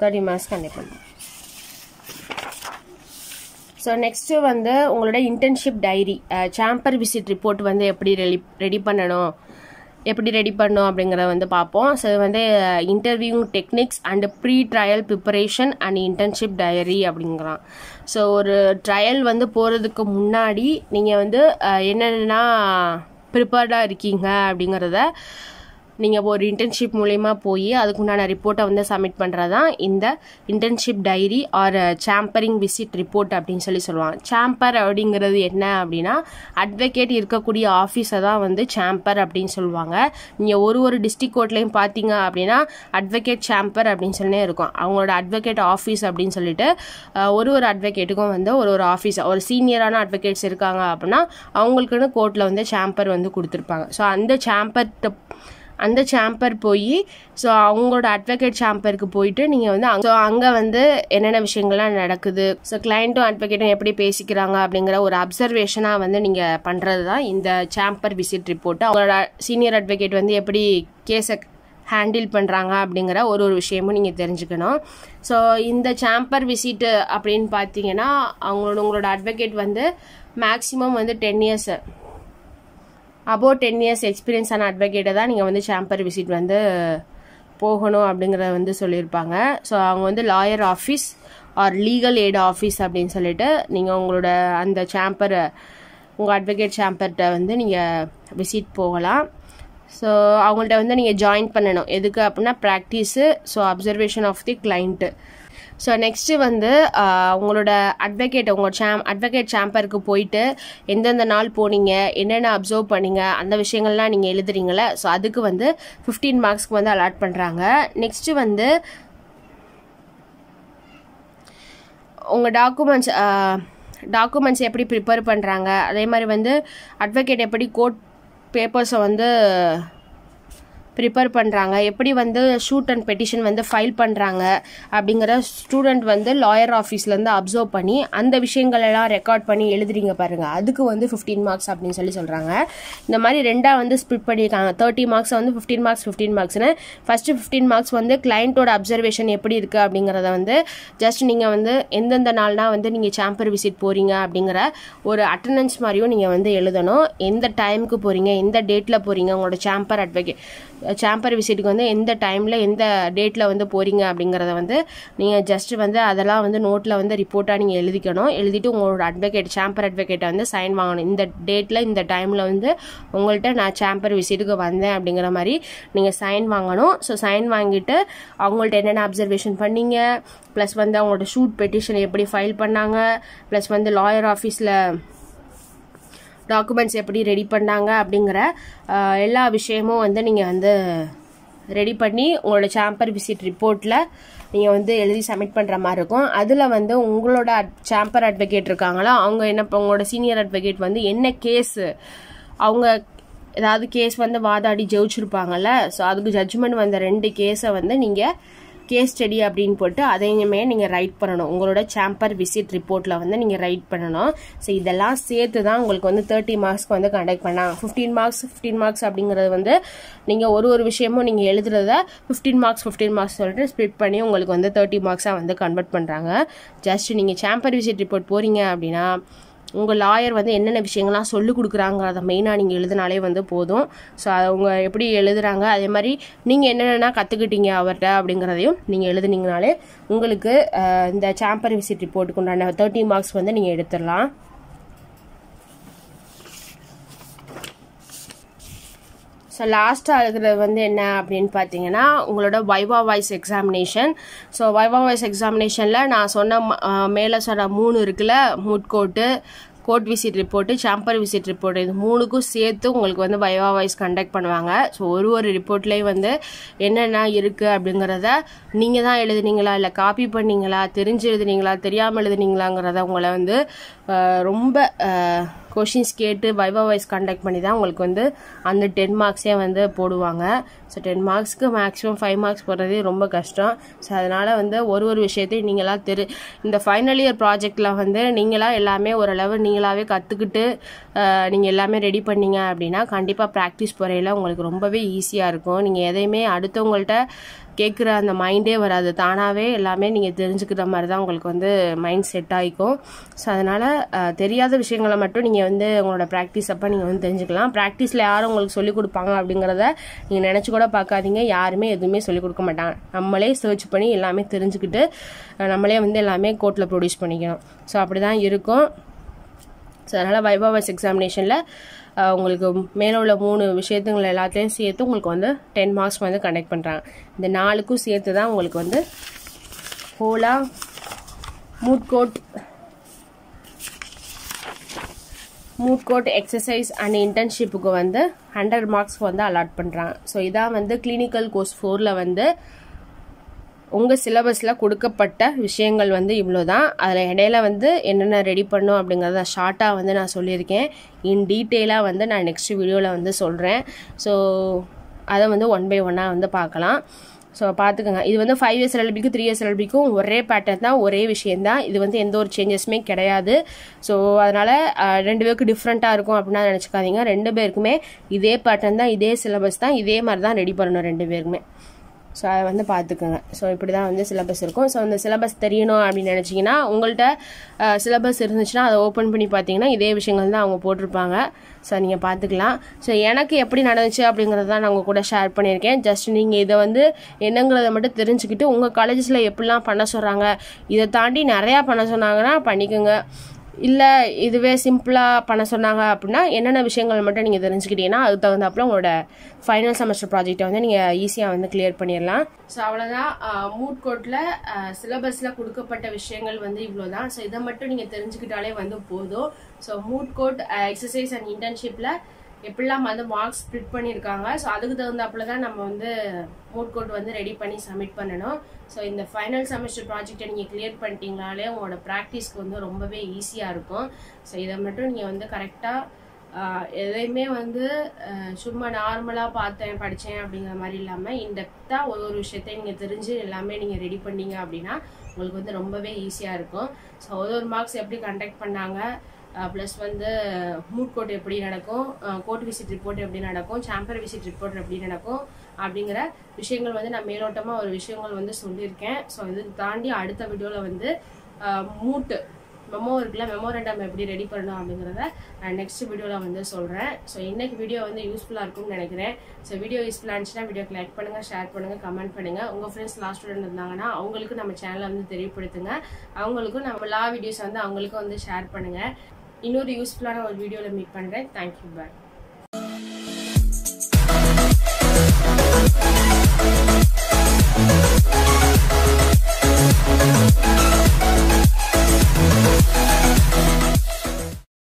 தேர்ட்டி மார்க்ஸ் கண்டக்ட் பண்ணுறாங்க ஸோ நெக்ஸ்ட்டு வந்து உங்களோட internship diary chamber visit report வந்து எப்படி ரெடி ரெடி பண்ணணும் எப்படி ரெடி பண்ணணும் அப்படிங்கிறத வந்து பார்ப்போம். ஸோ இது வந்து interview techniques and pre trial preparation and internship diary அப்படிங்கிறான். ஸோ ஒரு ட்ரையல் வந்து போகிறதுக்கு முன்னாடி நீங்கள் வந்து என்னென்னா ப்ரிப்பேர்டாக இருக்கீங்க அப்படிங்கிறத நீங்கள் ஒரு இன்டர்ன்ஷிப் மூலயமா போய் அதுக்குண்டான ரிப்போர்ட்டை வந்து சப்மிட் பண்ணுறது தான் இந்த internship diary or chambering visit report அப்படின்னு சொல்லி சொல்லுவாங்க. சாம்பர் அப்படிங்கிறது என்ன அப்படின்னா அட்வொகேட் இருக்கக்கூடிய ஆஃபீஸை தான் வந்து சாம்பர் அப்படின்னு சொல்லுவாங்க. நீங்கள் ஒரு ஒரு டிஸ்ட்ரிக் கோர்ட்லேயும் பார்த்தீங்க அப்படின்னா அட்வொகேட் சாம்பர் அப்படின்னு சொல்லியே இருக்கும். அவங்களோட அட்வொகேட் ஆஃபீஸ் அப்படின்னு சொல்லிட்டு ஒரு ஒரு அட்வொகேட்டுக்கும் வந்து ஒரு ஒரு ஆஃபீஸ் ஒரு சீனியரான அட்வொகேட்ஸ் இருக்காங்க அப்படின்னா அவங்களுக்குன்னு கோர்ட்டில் வந்து சாம்பர் வந்து கொடுத்துருப்பாங்க. ஸோ அந்த சாம்பர் அந்த சாம்பர் போய் ஸோ அவங்களோட அட்வொகேட் சாம்பருக்கு போயிட்டு நீங்கள் வந்து ஸோ அங்கே வந்து என்னென்ன விஷயங்கள்லாம் நடக்குது? ஸோ கிளைண்ட்டும் அட்வொகேட்டும் எப்படி பேசிக்கிறாங்க அப்படிங்கிற ஒரு அப்சர்வேஷனாக வந்து நீங்கள் பண்ணுறது தான் இந்த சாம்பர் விசிட் ரிப்போர்ட் அவங்களோட சீனியர் அட்வொகேட் வந்து எப்படி கேஸை ஹேண்டில் பண்ணுறாங்க அப்படிங்கிற ஒரு ஒரு விஷயமும் நீங்கள் தெரிஞ்சுக்கணும். ஸோ இந்த சாம்பர் விசிட்டு அப்படின்னு பார்த்தீங்கன்னா அவங்களோட உங்களோட அட்வொகேட் வந்து மேக்ஸிமம் வந்து ten years above ten years எக்ஸ்பீரியன்ஸான அட்வொகேட்டை தான் நீங்கள் வந்து சாம்பர் விசிட் வந்து போகணும் அப்படிங்கிறத வந்து சொல்லியிருப்பாங்க. ஸோ அவங்க வந்து lawyer office or legal aid office அப்படின்னு சொல்லிட்டு நீங்கள் உங்களோட அந்த சாம்பர் உங்கள் அட்வொகேட் சாம்பர்கிட்ட வந்து நீங்கள் விசிட் போகலாம். ஸோ அவங்கள்ட்ட வந்து நீங்கள் ஜாயின் பண்ணணும். எதுக்கு அப்படின்னா practice so observation of the client so next வந்து உங்களோட அட்வொகேட் உங்கள் சாம் அட்வொகேட் சாம்பருக்கு போயிட்டு எந்தெந்த நாள் போனீங்க என்னென்ன அப்சர்வ் பண்ணீங்க அந்த விஷயங்கள்லாம் நீங்கள் எழுதுறீங்களே ஸோ அதுக்கு வந்து ஃபிஃப்டீன் மார்க்ஸ்க்கு வந்து அலாட் பண்ணுறாங்க நெக்ஸ்ட்டு வந்து உங்கள் டாக்குமெண்ட்ஸ் டாக்குமெண்ட்ஸ் எப்படி ப்ரிப்பேர் பண்ணுறாங்க அதே மாதிரி வந்து அட்வொகேட் எப்படி கோர்ட் பேப்பர்ஸை வந்து ப்ரிப்பேர் பண்ணுறாங்க எப்படி வந்து ஷூட் அண்ட் பெட்டிஷன் வந்து ஃபைல் பண்ணுறாங்க அப்படிங்கிற ஸ்டூடெண்ட் வந்து லாயர் ஆஃபீஸ்லேருந்து அப்சர்வ் பண்ணி அந்த விஷயங்கள் எல்லாம் ரெக்கார்ட் பண்ணி எழுதுறீங்க பாருங்கள் அதுக்கு வந்து ஃபிஃப்டீன் மார்க்ஸ் அப்படின்னு சொல்லி சொல்கிறாங்க இந்த மாதிரி ரெண்டாக வந்து ஸ்பிட் பண்ணியிருக்காங்க. தேர்ட்டி மார்க்ஸ் வந்து ஃபிஃப்டீன் மார்க்ஸ் ஃபிஃப்டீன் மார்க்ஸ்னு ஃபஸ்ட்டு ஃபிஃப்டீன் மார்க்ஸ் வந்து கிளைண்ட்டோட அப்சர்வேஷன் எப்படி இருக்குது அப்படிங்கிறத வந்து ஜஸ்ட் நீங்கள் வந்து எந்தெந்த நாள்னால் வந்து நீங்கள் சாம்பர் விசிட் போகிறீங்க அப்படிங்கிற ஒரு அட்டண்டன்ஸ் மாதிரியும் நீங்கள் வந்து எழுதணும். எந்த டைமுக்கு போகிறீங்க எந்த டேட்டில் போகிறீங்க உங்களோட சாம்பர் அட்வொகேட் சாம்பர் விசிட்டுக்கு வந்து எந்த டைமில் எந்த டேட்டில் வந்து போகிறீங்க அப்படிங்கிறத வந்து நீங்கள் ஜஸ்ட் வந்து அதெல்லாம் வந்து நோட்டில் வந்து ரிப்போர்ட்டாக நீங்கள் எழுதிக்கணும். எழுதிட்டு உங்களோட அட்வொகேட் சாம்பர் அட்வொகேட்டை வந்து சைன் வாங்கணும். இந்த டேட்டில் இந்த டைமில் வந்து உங்கள்கிட்ட நான் சாம்பர் விசிட்டுக்கு வந்தேன் அப்படிங்கிற மாதிரி நீங்கள் சைன் வாங்கணும். ஸோ சைன் வாங்கிட்டு அவங்கள்ட்ட என்னென்ன அப்சர்வேஷன் பண்ணீங்க? ப்ளஸ் வந்து அவங்களோட ஷூட் பெட்டிஷன் எப்படி ஃபைல் பண்ணாங்க? ப்ளஸ் வந்து லாயர் ஆஃபீஸில் டாக்குமெண்ட்ஸ் எப்படி ரெடி பண்ணாங்க அப்படிங்கிற எல்லா விஷயமும் வந்து நீங்கள் வந்து ரெடி பண்ணி உங்களோட சாம்பர் விசிட் ரிப்போர்ட்டில் நீங்கள் வந்து எழுதி சப்மிட் பண்ணுற மாதிரி இருக்கும். அதில் வந்து உங்களோட சாம்பர் அட்வொகேட் இருக்காங்களா? அவங்க என்ன உங்களோட சீனியர் அட்வொகேட் வந்து என்ன கேஸு அவங்க ஏதாவது கேஸ் வந்து வாதாடி ஜெயிச்சிருப்பாங்கல்ல? ஸோ அதுக்கு ஜட்ஜ்மெண்ட் வந்த ரெண்டு கேஸை வந்து நீங்கள் கேஸ் ஸ்டடி அப்படின்னு போட்டு அதையுமே நீங்கள் ரைட் பண்ணணும். உங்களோட சாம்பர் விசிட் ரிப்போர்ட்டில் வந்து நீங்கள் ரைட் பண்ணணும். ஸோ இதெல்லாம் சேர்த்து தான் உங்களுக்கு வந்து தேர்ட்டி மார்க்ஸ்க்கு வந்து கண்டக்ட் பண்ணாங்க ஃபிஃப்டீன் மார்க்ஸ் ஃபிஃப்டீன் மார்க்ஸ் அப்படிங்கிறது வந்து நீங்கள் ஒரு ஒரு விஷயமும் நீங்கள் எழுதுறத ஃபிஃப்டீன் மார்க்ஸ் ஃபிஃப்டீன் மார்க்ஸ் சொல்லிட்டு ஸ்ப்ளிட் பண்ணி உங்களுக்கு வந்து தேர்ட்டி மார்க்ஸாக வந்து கன்வெர்ட் பண்ணுறாங்க ஜஸ்ட் நீங்கள் சாம்பர் விசிட் ரிப்போர்ட் போகிறீங்க அப்படின்னா உங்கள் லாயர் வந்து என்னென்ன விஷயங்கள்லாம் சொல்லிக் கொடுக்குறாங்கிறத மெயினாக நீங்கள் எழுதினாலே வந்து போதும். ஸோ அதை அவங்க எப்படி எழுதுறாங்க அதே மாதிரி நீங்கள் என்னென்னா கற்றுக்கிட்டீங்க அவர்கிட்ட அப்படிங்கிறதையும் நீங்கள் எழுதுனீங்கனாலே உங்களுக்கு இந்த சாம்பர் விசிட் ரிப்போர்ட்டுக்கு உண்டான தேர்ட்டி மார்க்ஸ் வந்து நீங்கள் எடுத்துடலாம். ஸோ லாஸ்ட்டாக இருக்கிறது வந்து என்ன அப்படின்னு பார்த்தீங்கன்னா உங்களோட viva voce examination so viva voce எக்ஸாமினேஷனில் நான் சொன்ன மேலே சொன்ன மூணு இருக்குல்ல moot court court visit report chamber visit report இது மூணுக்கும் சேர்த்து உங்களுக்கு வந்து வைவா வாய்ஸ் கண்டக்ட் பண்ணுவாங்க. ஸோ ஒரு ஒரு ரிப்போர்ட்லேயும் வந்து என்னென்ன இருக்குது அப்படிங்கிறத நீங்கள் தான் எழுதுனீங்களா இல்லை காப்பி பண்ணீங்களா தெரிஞ்சு எழுதுனீங்களா தெரியாமல் எழுதுனீங்களாங்கிறத உங்களை வந்து ரொம்ப கொஷின்ஸ் கேட்டு வைவா வாய்ஸ் கண்டக்ட் பண்ணி தான் உங்களுக்கு வந்து அந்த டென் மார்க்ஸே வந்து போடுவாங்க. ஸோ டென் மார்க்ஸ்க்கு மேக்ஸிமம் ஃபைவ் மார்க்ஸ் போடுறதே ரொம்ப கஷ்டம். ஸோ அதனால் வந்து ஒரு ஒரு விஷயத்தையும் நீங்களாக தெரு இந்த ஃபைனல் இயர் ப்ராஜெக்டில் வந்து நீங்களாக எல்லாமே ஓரளவு நீங்களாகவே கற்றுக்கிட்டு நீங்கள் எல்லாமே ரெடி பண்ணீங்க அப்படின்னா கண்டிப்பாக ப்ராக்டிஸ் போகிறையில் உங்களுக்கு ரொம்பவே ஈஸியாக இருக்கும். நீங்கள் எதையுமே அடுத்தவங்கள்ட்ட கேட்குற அந்த மைண்டே வராது. தானாகவே எல்லாமே நீங்கள் தெரிஞ்சுக்கிற மாதிரி தான் உங்களுக்கு வந்து மைண்ட் செட் ஆகிக்கும் ஸோ அதனால் தெரியாத விஷயங்களை மட்டும் நீங்கள் வந்து உங்களோட ப்ராக்டிஸ் அப்போ நீங்கள் வந்து தெரிஞ்சுக்கலாம். ப்ராக்டிஸில் யாரும் உங்களுக்கு சொல்லிக் கொடுப்பாங்க அப்படிங்கிறத நீங்கள் நினச்சி கூட பார்க்காதீங்க. யாருமே எதுவுமே சொல்லிக் கொடுக்க மாட்டாங்க. நம்மளே சர்ச் பண்ணி எல்லாமே தெரிஞ்சுக்கிட்டு நம்மளே வந்து எல்லாமே கோர்ட்டில் ப்ரொடியூஸ் பண்ணிக்கணும். ஸோ அப்படி தான் இருக்கும். ஸோ அதனால் வைபாவஸ் எக்ஸாமினேஷனில் உங்களுக்கு மேலே உள்ள மூணு விஷயத்துங்களை எல்லாத்தையும் சேர்த்து உங்களுக்கு வந்து டென் மார்க்ஸ் வந்து கண்டக்ட் பண்ணுறாங்க இந்த நாலுக்கும் சேர்த்து தான் உங்களுக்கு வந்து ஹோலா moot court moot court exercise and இன்டர்ன்ஷிப்புக்கு வந்து ஹண்ட்ரட் மார்க்ஸ் வந்து அலாட் பண்ணுறாங்க ஸோ இதான் வந்து கிளினிக்கல் கோர்ஸ் ஃபோரில் வந்து உங்கள் சிலபஸில் கொடுக்கப்பட்ட விஷயங்கள் வந்து இவ்வளோ தான் அதில் இடையில வந்து என்னென்ன ரெடி பண்ணும் அப்படிங்கிறத ஷார்ட்டாக வந்து நான் சொல்லியிருக்கேன். இன் டீட்டெயிலாக வந்து நான் நெக்ஸ்ட் வீடியோவில் வந்து சொல்கிறேன் ஸோ அதை வந்து ஒன் பை ஒன்னாக வந்து பார்க்கலாம். ஸோ பார்த்துக்கோங்க. இது வந்து ஃபைவ் இயர்ஸ் எல்பிக்கும் த்ரீ இயர்ஸ் எல்பிக்கும் ஒரே பேட்டர்ன் தான் ஒரே விஷயந்தான் இது வந்து எந்த ஒரு சேஞ்சஸுமே கிடையாது. ஸோ அதனால் ரெண்டு பேருக்கு டிஃப்ரெண்ட்டாக இருக்கும் அப்படின்னா நினச்சிக்காதீங்க. ரெண்டு பேருக்குமே இதே பேட்டர்ன் தான் இதே சிலபஸ் தான் இதே மாதிரி தான் ரெடி பண்ணணும் ரெண்டு பேருக்குமே. ஸோ அதை வந்து பார்த்துக்கோங்க. ஸோ இப்படி தான் வந்து சிலபஸ் இருக்கும். ஸோ அந்த சிலபஸ் தெரியணும் அப்படின்னு நினச்சிங்கன்னா உங்கள்கிட்ட சிலபஸ் இருந்துச்சுன்னா அதை ஓப்பன் பண்ணி பார்த்தீங்கன்னா இதே விஷயங்கள் தான் அவங்க போட்டிருப்பாங்க. ஸோ நீங்கள் பார்த்துக்கலாம். ஸோ எனக்கு எப்படி நடந்துச்சு அப்படிங்கிறத தான் நான் உங்கள் கூட ஷேர் பண்ணியிருக்கேன். ஜஸ்ட் நீங்கள் இதை வந்து என்னங்கிறத மட்டும் தெரிஞ்சுக்கிட்டு உங்கள் காலேஜஸில் எப்படிலாம் பண்ண சொல்கிறாங்க இதை தாண்டி நிறையா பண்ண சொன்னாங்கன்னா பண்ணிக்கோங்க. இல்லை இதுவே சிம்பிளாக பண்ண சொன்னாங்க அப்படின்னா என்னென்ன விஷயங்கள் மட்டும் நீங்கள் தெரிஞ்சுக்கிட்டீங்கன்னா அதுக்கு தகுந்தாப்புல உங்களோட ஃபைனல் செமஸ்டர் ப்ராஜெக்டை வந்து நீங்கள் ஈஸியாக வந்து கிளியர் பண்ணிடலாம். ஸோ அவ்வளோதான் மூட் கோட்டில் சிலபஸில் கொடுக்கப்பட்ட விஷயங்கள் வந்து இவ்வளோ தான் ஸோ இதை மட்டும் நீங்கள் தெரிஞ்சுக்கிட்டாலே வந்து போதும். So moot court exercise and இன்டர்ன்ஷிப்பில் எப்படிலாம் வந்து மார்க்ஸ் ஸ்ப்ளிட் பண்ணியிருக்காங்க. ஸோ அதுக்கு தகுந்தாப்புல தான் நம்ம வந்து மூட் கோட் வந்து ரெடி பண்ணி சப்மிட் பண்ணணும். ஸோ இந்த ஃபைனல் செமஸ்டர் ப்ராஜெக்டை நீங்கள் கிளியர் பண்ணிட்டீங்கனாலே உங்களோட ப்ராக்டிஸ்க்கு வந்து ரொம்பவே ஈஸியாக இருக்கும். ஸோ இதை மட்டும் நீங்கள் வந்து கரெக்டாக எதையுமே வந்து சும்மா நார்மலாக பார்த்தேன் படித்தேன் அப்படிங்கிற மாதிரி இல்லாமல் இன்டெப்த்தாக ஒரு ஒரு விஷயத்தையும் நீங்கள் தெரிஞ்சு எல்லாமே நீங்கள் ரெடி பண்ணீங்க அப்படின்னா உங்களுக்கு வந்து ரொம்பவே ஈஸியாக இருக்கும். ஸோ ஒரு ஒரு மார்க்ஸ் எப்படி கண்டக்ட் பண்ணாங்க ப்ளஸ் வந்து மூட் கோட் எப்படி நடக்கும் கோட் விசிட் ரிப்போர்ட் எப்படி நடக்கும் சாம்பர் விசிட் ரிப்போர்ட் எப்படி நடக்கும் அப்படிங்கிற விஷயங்கள் வந்து நான் மேலோட்டமாக ஒரு விஷயங்கள் வந்து சொல்லியிருக்கேன். ஸோ இது தாண்டி அடுத்த வீடியோவில் வந்து மூட்டு மெமோ இருக்குல்ல மெமோரண்டம் எப்படி ரெடி பண்ணணும் அப்படிங்கிறத நான் நெக்ஸ்ட் வீடியோவில் வந்து சொல்கிறேன் ஸோ இன்னைக்கு வீடியோ வந்து யூஸ்ஃபுல்லாக இருக்கும்னு நினைக்கிறேன். ஸோ வீடியோ யூஸ்ஃபுல்லாக இருந்துச்சுன்னா வீடியோக்கு லைக் பண்ணுங்கள் ஷேர் பண்ணுங்கள் கமெண்ட் பண்ணுங்கள் உங்கள் ஃப்ரெண்ட்ஸ் லாஸ்ட் ஸ்டூடெண்ட் இருந்தாங்கன்னா அவங்களுக்கு நம்ம சேனலை வந்து தெரியப்படுத்துங்க. அவங்களுக்கும் நம்ம லா வீடியோஸ் வந்து அவங்களுக்கும் வந்து ஷேர் பண்ணுங்கள் இன்னொரு யூஸ்ஃபுல்லான ஒரு வீடியோவில் மீட் பண்ணுறேன் தேங்க்யூ பாய் Thank.